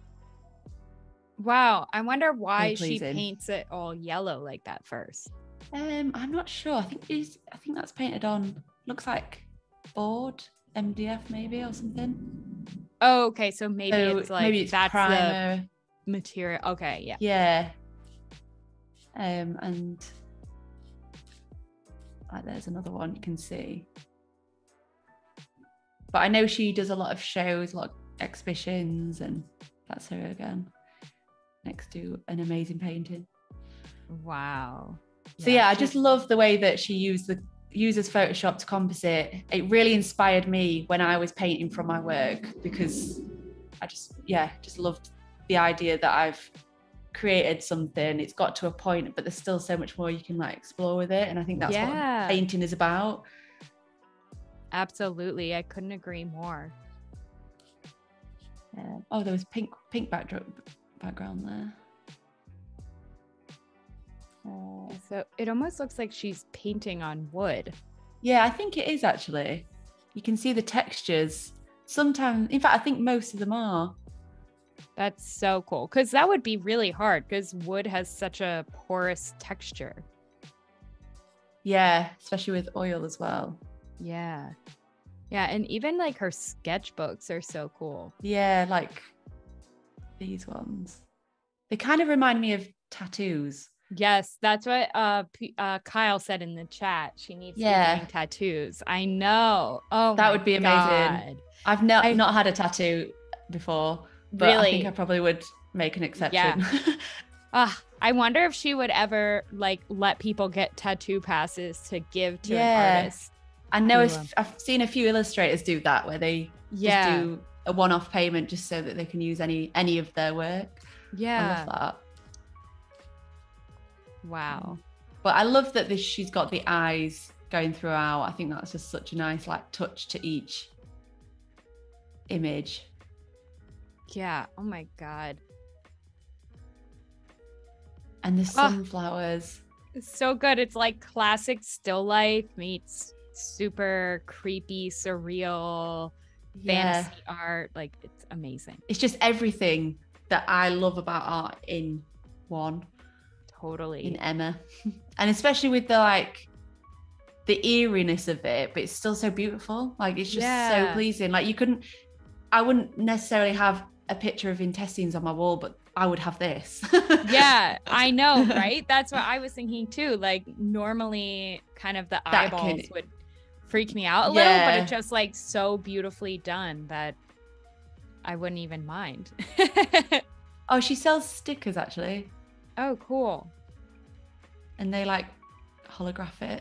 Wow. I wonder why she paints it all yellow like that first. Um, I'm not sure. I think it's, I think that's painted on. Looks like board MDF maybe or something. Oh, okay. So maybe So it's like maybe it's that's the primer. Material. Okay, yeah. Yeah. Um, and like there's another one you can see. But I know she does a lot of shows, a lot of exhibitions, and that's her again. Next to an amazing painting. Wow. So yeah, I just love the way that she used the uses Photoshop to composite. It really inspired me when I was painting from my work because I just yeah, just loved the idea that I've created something. It's got to a point, but there's still so much more you can like explore with it. And I think that's Yeah. what painting is about. Absolutely. I couldn't agree more. Yeah. Oh, there was pink pink backdrop background there. So it almost looks like she's painting on wood. Yeah, I think it is actually. You can see the textures. Sometimes, in fact, I think most of them are. That's so cool. Cause that would be really hard because wood has such a porous texture. Yeah, especially with oil as well. Yeah. Yeah. And even like her sketchbooks are so cool. Yeah, like these ones. They kind of remind me of tattoos. Yes, that's what uh, P- uh Kyle said in the chat. She needs Yeah. to be getting tattoos. I know. Oh, That would be amazing. God. I've not I- not had a tattoo before, but I think I probably would make an exception. Yeah. Ah, I wonder if she would ever like let people get tattoo passes to give to Yeah. an artist. I know I've, I've seen a few illustrators do that where they Yeah. just do a one-off payment just so that they can use any any of their work. I yeah. love that. Wow. But I love that this she's got the eyes going throughout. I think that's just such a nice like touch to each image. Yeah. Oh my god. And the sunflowers. It's so good. It's like classic still life meets super creepy, surreal Yeah. fantasy art. Like it's amazing. It's just everything that I love about art in one, Totally. in Emma. and especially with the like the eeriness of it, but it's still so beautiful. Like it's just Yeah. so pleasing. Like you couldn't I wouldn't necessarily have a picture of intestines on my wall, but I would have this. yeah, I know, right? That's what I was thinking too. Like normally kind of the That eyeballs can- would freak me out a little, but it's just like so beautifully done that I wouldn't even mind. oh, she sells stickers actually. oh, cool. And they like holographic.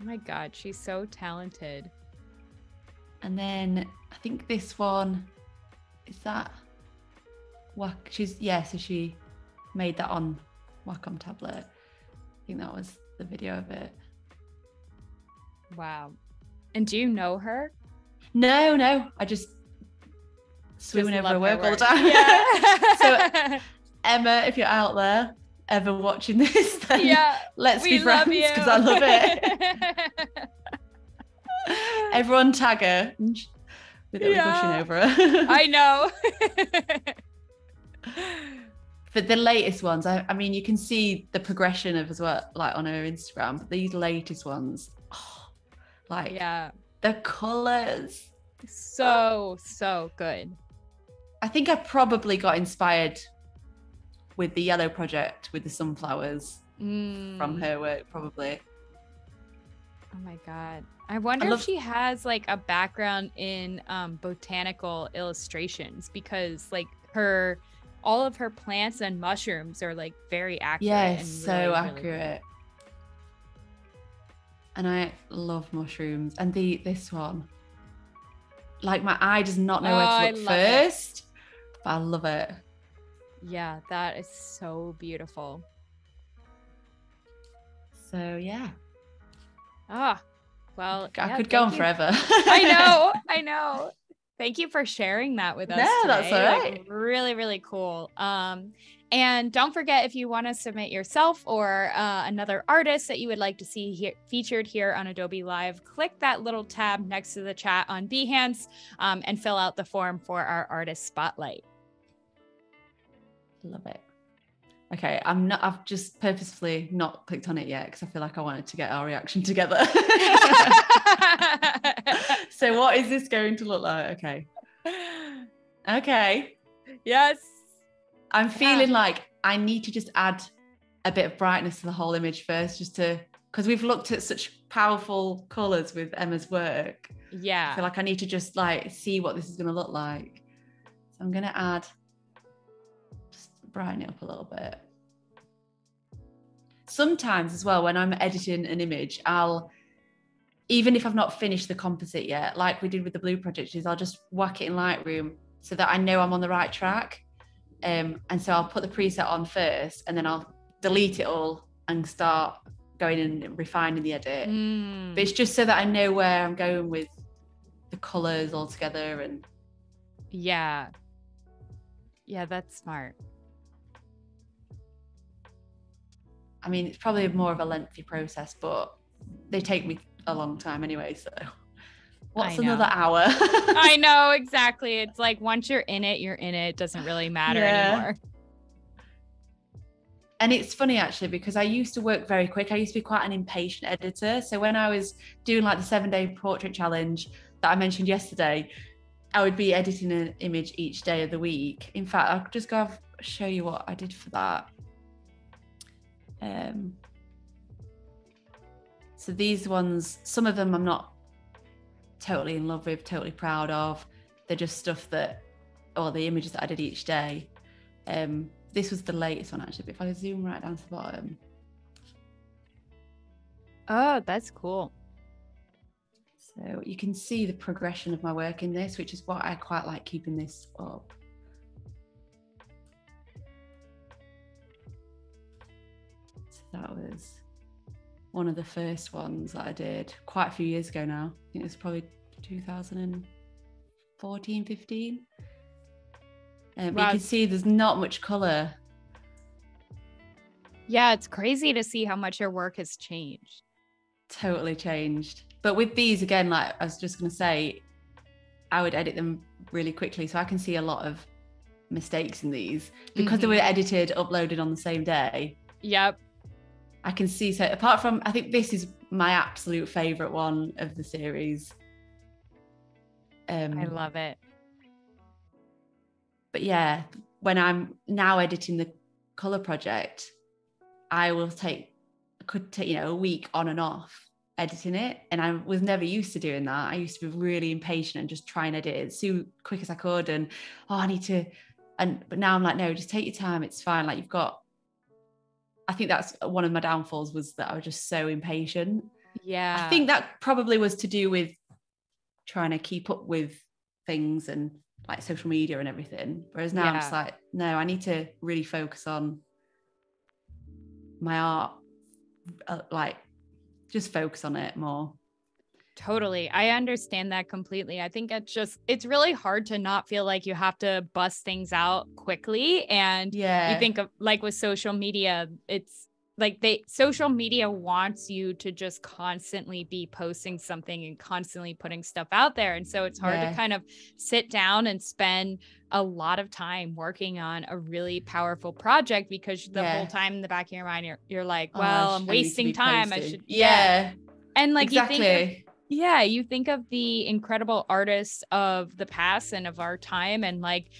Oh my god, she's so talented. And then I think this one is that She's yeah, so she made that on Wacom tablet. I think that was the video of it. Wow. And do you know her? No, no. I just swimming over her love work all the time. Yeah. so Emma, if you're out there ever watching this, then yeah. let's be friends because I love it. Everyone tag her with it Yeah. gushing over her. I know. For the latest ones, I, I mean, you can see the progression of as well, like on her Instagram. But these latest ones, oh, like yeah. the colors. So, so good. I think I probably got inspired with the Yellow Project with the sunflowers from Mm. her work, probably. Oh my god. I wonder love- if she has like a background in um, botanical illustrations because like her all of her plants and mushrooms are like very accurate. Yeah, and so really, really accurate. And I love mushrooms. And the this one, like my eye does not know Oh, where to look love it. first, but I love it. Yeah, that is so beautiful. So yeah, Ah, well, I yeah, could go on you. forever. I know, I know. Thank you for sharing that with us. No, that's all Like, really, really cool. Um, and don't forget if you want to submit yourself or uh, another artist that you would like to see here, featured here on Adobe Live, click that little tab next to the chat on Behance um, and fill out the form for our artist spotlight. love it. Okay, I'm not. I've just purposefully not clicked on it yet because I feel like I wanted to get our reaction together. so what is this going to look like? Okay. Okay. yes. I'm feeling like I need to just add a bit of brightness to the whole image first, just to because we've looked at such powerful colours with Emma's work. Yeah. I feel like I need to just like see what this is going to look like. So I'm going to add, brighten it up a little bit. Sometimes as well, when I'm editing an image, I'll even if I've not finished the composite yet, like we did with the blue project, is I'll just whack it in Lightroom so that I know I'm on the right track. Um, and so I'll put the preset on first, and then I'll delete it all and start going and refining the edit. Mm. But it's just so that I know where I'm going with the colours all together and Yeah. Yeah, that's smart. I mean it's probably more of a lengthy process, but they take me a long time anyway, so what's another hour? I know exactly. It's like once you're in it, you're in it. It doesn't really matter Yeah. anymore. and it's funny actually because I used to work very quick. I used to be quite an impatient editor. So when I was doing like the seven day portrait challenge that I mentioned yesterday, I would be editing an image each day of the week. In fact, I'll just go show you what I did for that. Um, so these ones, some of them I'm not totally in love with, totally proud of. They're just stuff that, or the images that I did each day. Um, this was the latest one actually, but if I zoom right down to the bottom, Oh, that's cool. so you can see the progression of my work in this, which is what I quite like keeping this up. That was one of the first ones that I did quite a few years ago now. I think it was probably 2014, 15. Um, Wow. You can see there's not much colour Yeah, it's crazy to see how much your work has changed. totally changed. But with these again, like I was just gonna say, I would edit them really quickly, so I can see a lot of mistakes in these because they Mhm. were edited, uploaded on the same day. Yep. I can see. So apart from, I think this is my absolute favorite one of the series. Um, I love it. but yeah, when I'm now editing the color project, I will take could take you know a week on and off editing it, and I was never used to doing that. I used to be really impatient and just try and edit it so quick as I could, and oh, I need to, and but now I'm like, no, just take your time. It's fine. Like you've got. I think that's one of my downfalls was that I was just so impatient. Yeah. I think that probably was to do with trying to keep up with things and like social media and everything. Whereas now I'm just like, no, I need to really focus on my art, uh, like just focus on it more. Totally. I understand that completely. I think it's just it's really hard to not feel like you have to bust things out quickly and Yeah. you think of like with social media, it's like they social media wants you to just constantly be posting something and constantly putting stuff out there. And so it's hard Yeah. to kind of sit down and spend a lot of time working on a really powerful project because the Yeah. whole time in the back of your mind you're, you're like, Oh, well, sh- I'm I need to wasting time. I should Yeah. And like exactly. you think yeah, you think of the incredible artists of the past and of our time and like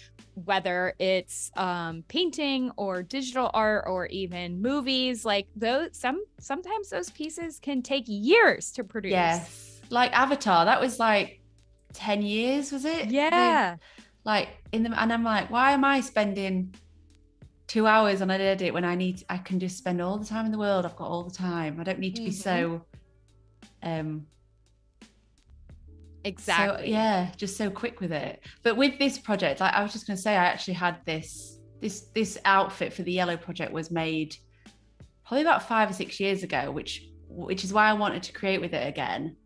whether it's um painting or digital art or even movies like those some sometimes those pieces can take years to produce. Yes. Like Avatar, that was like 10 years, was it? Yeah. like in the and I'm like, why am I spending two hours on an edit when I need I can just spend all the time in the world. I've got all the time. I don't need to be Mhm. so um Exactly. So, yeah, just so quick with it. But with this project, like I was just going to say, I actually had this this this outfit for the Yellow project was made probably about five or six years ago, which which is why I wanted to create with it again.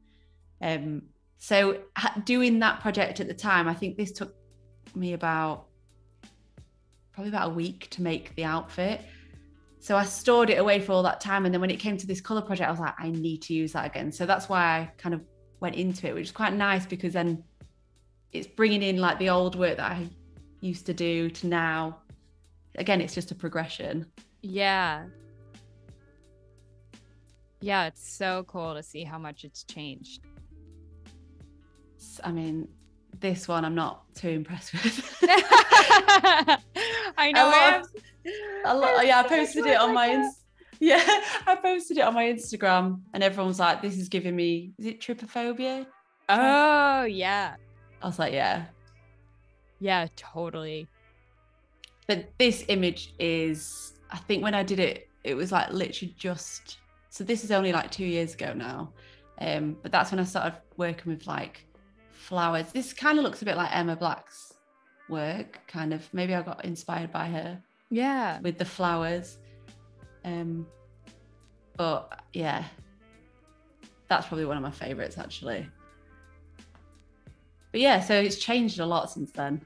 Um, so ha- doing that project at the time, I think this took me about probably about a week to make the outfit. So I stored it away for all that time, and then when it came to this color project, I was like, I need to use that again. So that's why I kind of went into it, which is quite nice because then it's bringing in like the old work that I used to do to now. Again, it's just a progression. Yeah. Yeah, it's so cool to see how much it's changed. I mean, this one I'm not too impressed with. I know. A lot of- a lot, yeah, I have so much posted it on my that. yeah, I posted it on my Instagram, and everyone was like, "This is giving me is it trypophobia?" Oh, yeah. I was like, "Yeah," Yeah, totally. but this image is i think when i did it it was like literally just so this is only like two years ago now um but that's when i started working with like flowers this kind of looks a bit like emma black's work kind of maybe i got inspired by her Yeah. with the flowers um but yeah that's probably one of my favorites actually but yeah so it's changed a lot since then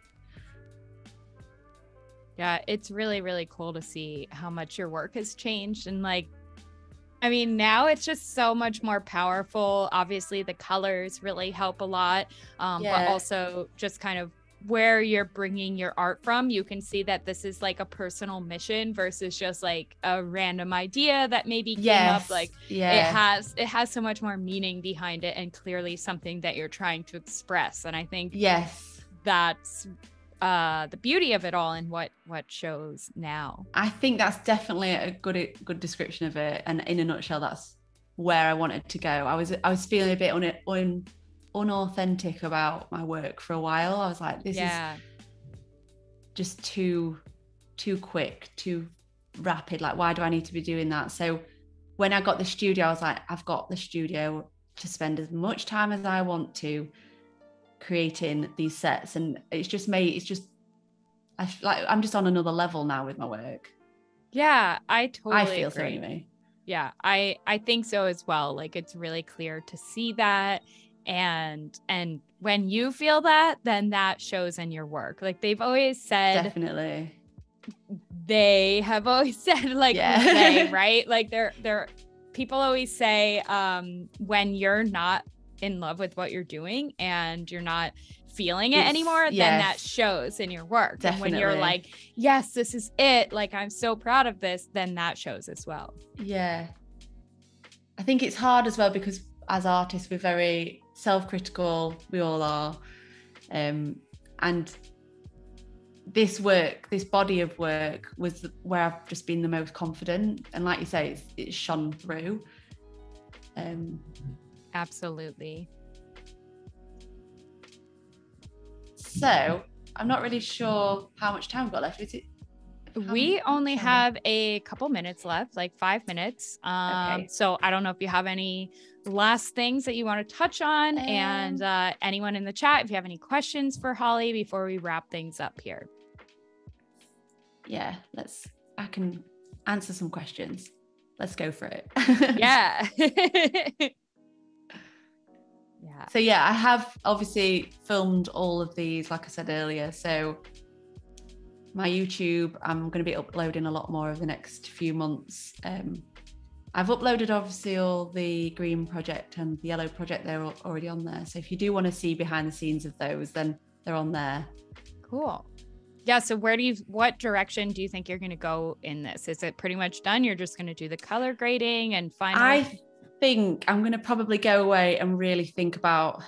Yeah, it's really, really cool to see how much your work has changed. And like, I mean, now it's just so much more powerful. Obviously, the colors really help a lot, um, but also just kind of where you're bringing your art from. You can see that this is like a personal mission versus just like a random idea that maybe came yes up. Like, yeah it has it has so much more meaning behind it and clearly something that you're trying to express and i think yes that's uh the beauty of it all and what what shows now I think that's definitely a good good description of it, and in a nutshell, that's where I wanted to go. I was I was feeling a bit un, un, unauthentic about my work for a while. I was like, this is just too too quick, too rapid. Like, why do I need to be doing that? So when I got the studio, I was like, I've got the studio to spend as much time as I want to creating these sets, and it's just made it's just I like I'm just on another level now with my work. yeah i totally I feel so agree. anyway. yeah i i think so as well like it's really clear to see that and and when you feel that then that shows in your work. Like they've always said Definitely. they have always said like Yeah. they, right? Like they're they're people always say um when you're not in love with what you're doing and you're not feeling it It's- anymore then that shows in your work. And when you're like yes this is it. Like i'm so proud of this then that shows as well. Yeah. I think it's hard as well because as artists we're very self-critical, we all are. Um and this work, this body of work was where I've just been the most confident and like you say it's it's shone through. Um absolutely so I'm not really sure how much time we've got left. Is it we only have a couple minutes left, like five minutes. Um, Okay. so I don't know if you have any last things that you want to touch on, and Um, uh, anyone in the chat, if you have any questions for Holly before we wrap things up here. Yeah, let's. I can answer some questions. Let's go for it. Yeah. yeah. So yeah, I have obviously filmed all of these, like I said earlier. So my YouTube, I'm going to be uploading a lot more over the next few months. Um, I've uploaded obviously all the green project and the yellow project. They're already on there. So if you do want to see behind the scenes of those, then they're on there. Cool. Yeah. So where do you, what direction do you think you're going to go in this? Is it pretty much done? You're just going to do the color grading and final. I think I'm going to probably go away and really think about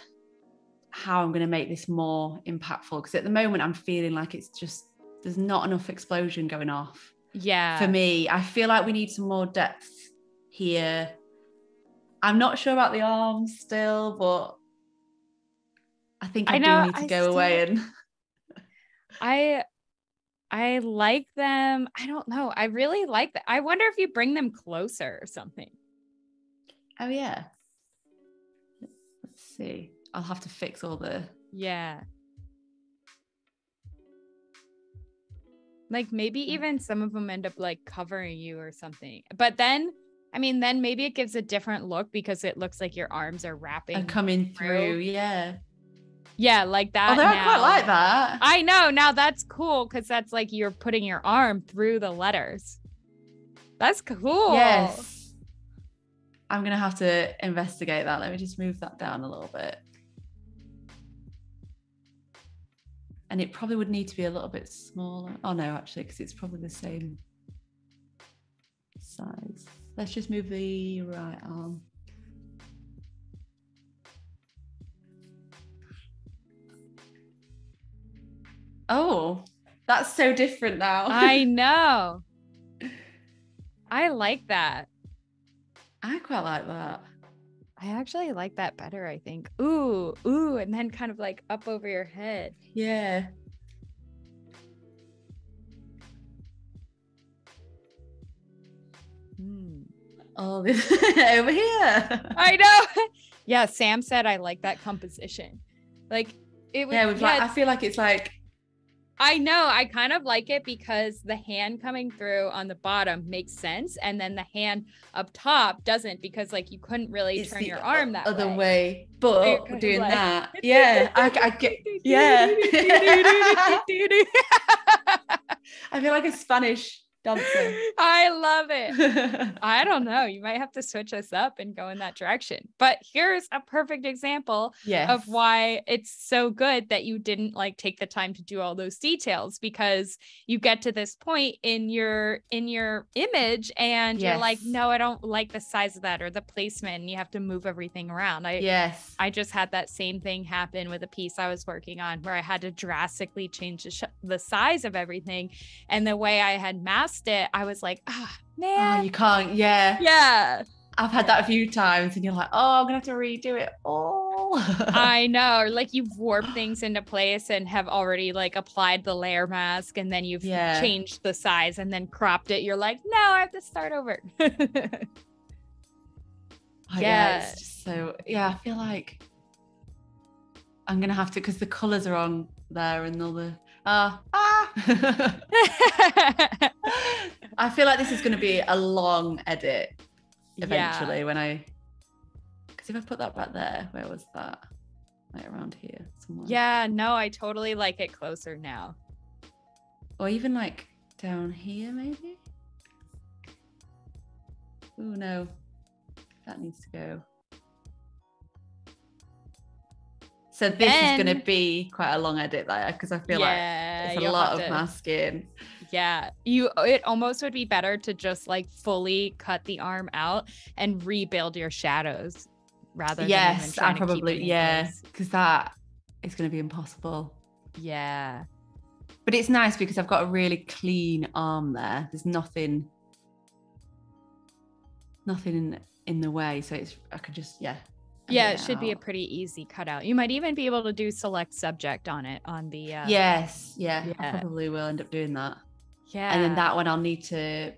how I'm going to make this more impactful because at the moment I'm feeling like it's just there's not enough explosion going off yeah. for me. I feel like we need some more depth here. I'm not sure about the arms still, but I think I, I know, do need to I go away and I I like them. I don't know. I really like that. I wonder if you bring them closer or something. oh yeah. Let's see. I'll have to fix all the Yeah. Like maybe even some of them end up like covering you or something. But then I mean then maybe it gives a different look because it looks like your arms are wrapping. are coming through. through. Yeah. yeah, like that. Oh, Although I quite like that. I know. Now that's cool because that's like you're putting your arm through the letters. That's cool. Yes. I'm going to have to investigate that. Let me just move that down a little bit. And it probably would need to be a little bit smaller. Oh, no, actually, because it's probably the same size. Let's just move the right arm. Oh, that's so different now. I know. I like that. I quite like that. I actually like that better, I think. Ooh, ooh, and then kind of like up over your head. Yeah. Oh, this over here. I know. yeah, Sam said I like that composition. Like it was yeah, with like, I feel like it's like I know. I kind of like it because the hand coming through on the bottom makes sense, and then the hand up top doesn't because like you couldn't really turn your arm that other way. way. But of doing like- that, yeah, I, I get, yeah. I feel like a Spanish I love it. I don't know. You might have to switch us up and go in that direction. But here's a perfect example yes. of why it's so good that you didn't like take the time to do all those details because you get to this point in your in your image and you're like, no, I don't like the size of that or the placement. And you have to move everything around. I Yes. I just had that same thing happen with a piece I was working on where I had to drastically change the, sh- the size of everything. And the way I had masked it, I was like, ah, Oh, man. you can't. Yeah. yeah, I've had that a few times, and you're like, oh, I'm gonna have to redo it all. I know. Like you've warped things into place and have already like applied the layer mask and then you've Yeah. changed the size and then cropped it. You're like, no, I have to start over. Oh, Yeah. it's just so yeah. I feel like I'm gonna have to because the colours are on there and all the ah ah. I feel like this is gonna be a long edit eventually when I because if I put that back there, where was that? Like around here somewhere. Yeah, no, I totally like it closer now. Or even like down here, maybe. Oh no, that needs to go. So this is going to be quite a long edit there because I feel yeah, like it's a lot of to- masking. Yeah, you. It almost would be better to just like fully cut the arm out and rebuild your shadows rather than Yes, trying I to keep probably yeah, because that is going to be impossible. Yeah, But it's nice because I've got a really clean arm there. There's nothing, nothing in, in the way, so it's I could just yeah. Yeah. It should be a pretty easy cutout. You might even be able to do select subject on it on the. Uh, Yes, yeah, I Yeah. probably will end up doing that. Yeah. And then that one I'll need to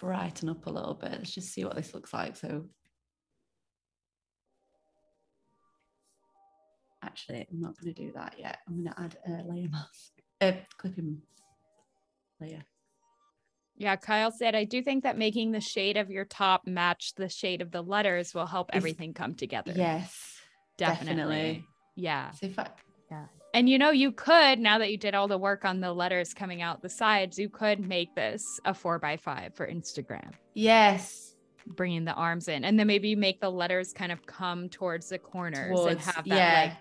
brighten up a little bit. Let's just see what this looks like. So actually, I'm not going to do that yet. I'm going to add a layer mask, a clipping layer. Yeah, Kyle said, I do think that making the shade of your top match the shade of the letters will help Is- everything come together. Yes, definitely. definitely. Yeah. So if I, And you know, you could, now that you did all the work on the letters coming out the sides, you could make this a four by five for Instagram, yes, bringing the arms in. And then maybe you make the letters kind of come towards the corners and have that yeah, like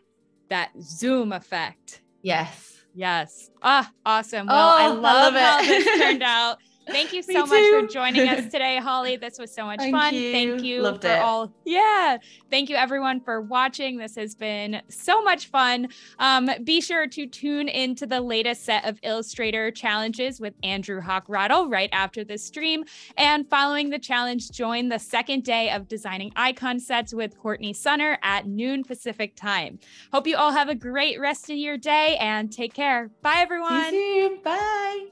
that zoom effect. yes. Yes. Ah, awesome. Well, I Oh, I love, love how it. this turned out. Thank you so much for joining us today, Holly. This was so much Thank fun. you. Thank you Loved for it. all. Yeah. Thank you everyone for watching. This has been so much fun. Um, be sure to tune into the latest set of Illustrator challenges with Andrew Hochradel right after this stream. And following the challenge, join the second day of designing icon sets with Courtney Sunner at noon Pacific time. Hope you all have a great rest of your day and take care. Bye, everyone. See you. Bye.